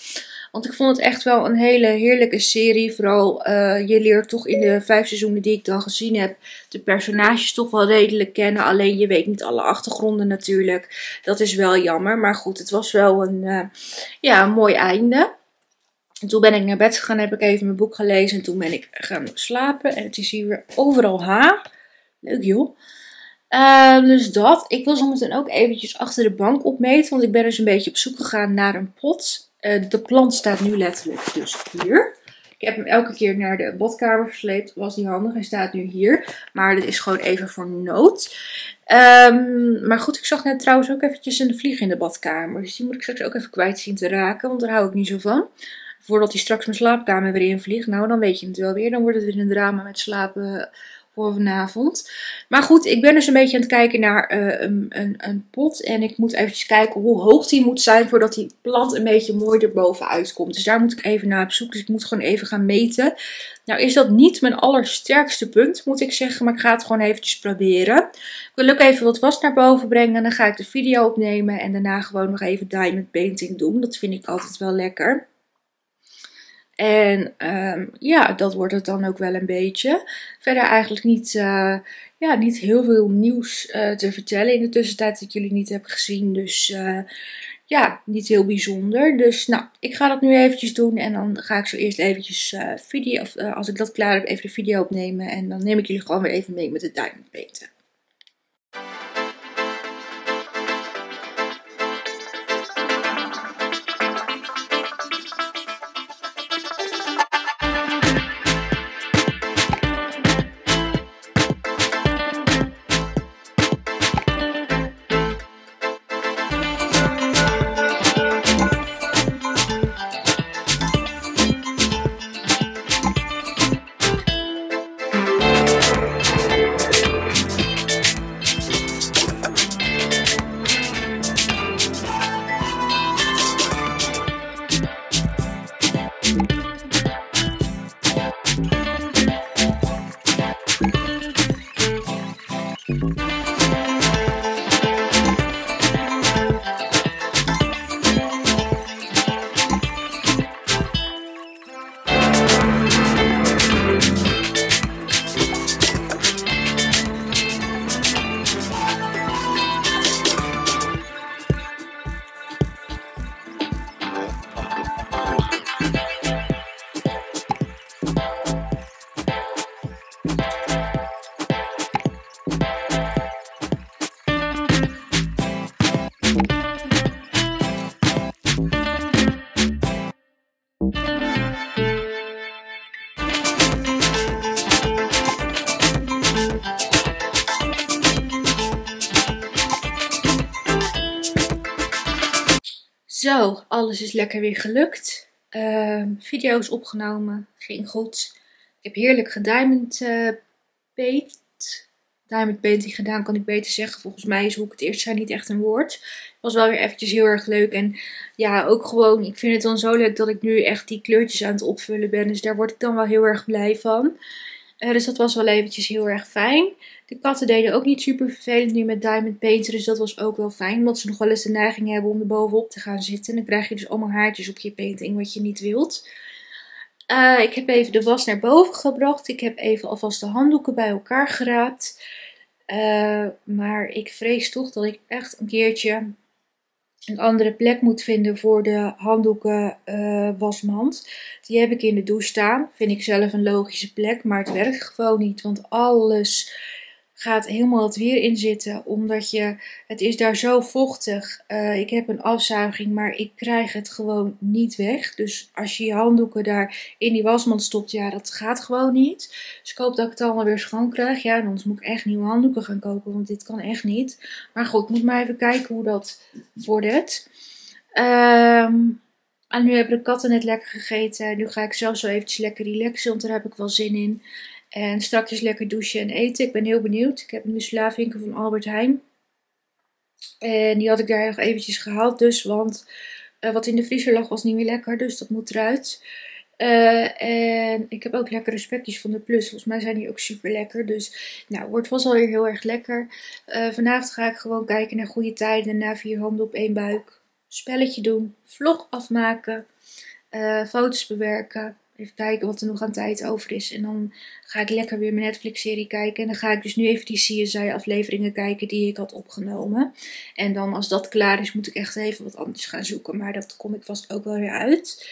Want ik vond het echt wel een hele heerlijke serie. Vooral, uh, je leert toch in de vijf seizoenen die ik dan gezien heb, de personages toch wel redelijk kennen. Alleen je weet niet alle achtergronden natuurlijk. Dat is wel jammer. Maar goed, het was wel een, uh, ja, mooi einde. En toen ben ik naar bed gegaan, heb ik even mijn boek gelezen en toen ben ik gaan slapen. En het is hier weer overal haar. Leuk joh. Uh, dus dat. Ik wil zometeen ook eventjes achter de bank opmeten. Want ik ben dus een beetje op zoek gegaan naar een pot. Uh, de plant staat nu letterlijk dus hier. Ik heb hem elke keer naar de badkamer versleept. Was niet handig. Hij staat nu hier. Maar dit is gewoon even voor nood. Um, maar goed, ik zag net trouwens ook eventjes een vlieg in de badkamer. Dus die moet ik straks ook even kwijt zien te raken. Want daar hou ik niet zo van. Voordat hij straks mijn slaapkamer weer invliegt. Nou, dan weet je het wel weer. Dan wordt het weer een drama met slapen voor vanavond. Maar goed, ik ben dus een beetje aan het kijken naar uh, een, een, een, pot. En ik moet eventjes kijken hoe hoog die moet zijn voordat die plant een beetje mooi erboven uitkomt. Dus daar moet ik even naar op zoek. Dus ik moet gewoon even gaan meten. Nou is dat niet mijn allersterkste punt, moet ik zeggen. Maar ik ga het gewoon eventjes proberen. Ik wil ook even wat was naar boven brengen. Dan ga ik de video opnemen. En daarna gewoon nog even diamond painting doen. Dat vind ik altijd wel lekker. En um, ja, dat wordt het dan ook wel een beetje. Verder eigenlijk niet, uh, ja, niet heel veel nieuws uh, te vertellen in de tussentijd dat ik jullie niet heb gezien. Dus uh, ja, niet heel bijzonder. Dus nou, ik ga dat nu eventjes doen. En dan ga ik zo eerst eventjes video, of als ik dat klaar heb, even de video opnemen. En dan neem ik jullie gewoon weer even mee met het diamond lekker weer gelukt. Uh, video's opgenomen, ging goed. Ik heb heerlijk gediamond uh. Diamond painting gedaan, kan ik beter zeggen. Volgens mij is hoe ik het eerst zei niet echt een woord. Het was wel weer eventjes heel erg leuk. En ja, ook gewoon, ik vind het dan zo leuk dat ik nu echt die kleurtjes aan het opvullen ben. Dus daar word ik dan wel heel erg blij van. Uh, dus dat was wel eventjes heel erg fijn. De katten deden ook niet super vervelend nu met Diamond Painter. Dus dat was ook wel fijn. Omdat ze nog wel eens de neiging hebben om er bovenop te gaan zitten. En dan krijg je dus allemaal haartjes op je painting wat je niet wilt. Uh, ik heb even de was naar boven gebracht. Ik heb even alvast de handdoeken bij elkaar geraapt. Uh, maar ik vrees toch dat ik echt een keertje een andere plek moet vinden voor de handdoeken uh, wasmand. Die heb ik in de douche staan. Vind ik zelf een logische plek, maar het werkt gewoon niet. Want alles gaat helemaal het weer in zitten. Omdat je, het is daar zo vochtig. Uh, ik heb een afzuiging, maar ik krijg het gewoon niet weg. Dus als je je handdoeken daar in die wasmand stopt, ja, dat gaat gewoon niet. Dus ik hoop dat ik het allemaal weer schoon krijg. Ja, anders moet ik echt nieuwe handdoeken gaan kopen, want dit kan echt niet. Maar goed, ik moet maar even kijken hoe dat wordt. Um, en nu hebben de katten net lekker gegeten. Nu ga ik zelf zo eventjes lekker relaxen, want daar heb ik wel zin in. En straks lekker douchen en eten. Ik ben heel benieuwd. Ik heb een slaafwinkel van Albert Heijn. En die had ik daar nog eventjes gehaald. Dus, want uh, wat in de vriezer lag was niet meer lekker. Dus dat moet eruit. Uh, en ik heb ook lekkere spekjes van de Plus. Volgens mij zijn die ook super lekker. Dus nou, wordt vast alweer heel erg lekker. Uh, vanavond ga ik gewoon kijken naar goede tijden. Na vier handen op één buik. Spelletje doen. Vlog afmaken. foto's bewerken. Even kijken wat er nog aan tijd over is. En dan ga ik lekker weer mijn Netflix-serie kijken. En dan ga ik dus nu even die CSI-afleveringen kijken die ik had opgenomen. En dan als dat klaar is, moet ik echt even wat anders gaan zoeken. Maar dat kom ik vast ook wel weer uit.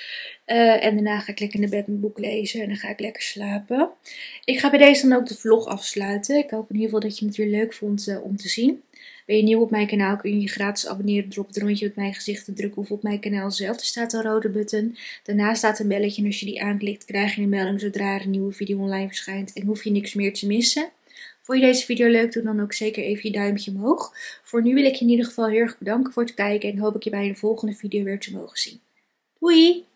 Uh, en daarna ga ik lekker in de bed een boek lezen. En dan ga ik lekker slapen. Ik ga bij deze dan ook de vlog afsluiten. Ik hoop in ieder geval dat je het weer leuk vond uh, om te zien. Ben je nieuw op mijn kanaal kun je je gratis abonneren door op het rondje met mijn gezicht te drukken of op mijn kanaal zelf. Er staat een rode button. Daarna staat een belletje en als je die aanklikt krijg je een melding zodra er een nieuwe video online verschijnt en hoef je niks meer te missen. Vond je deze video leuk? Doe dan ook zeker even je duimpje omhoog. Voor nu wil ik je in ieder geval heel erg bedanken voor het kijken en hoop ik je bij een volgende video weer te mogen zien. Doei!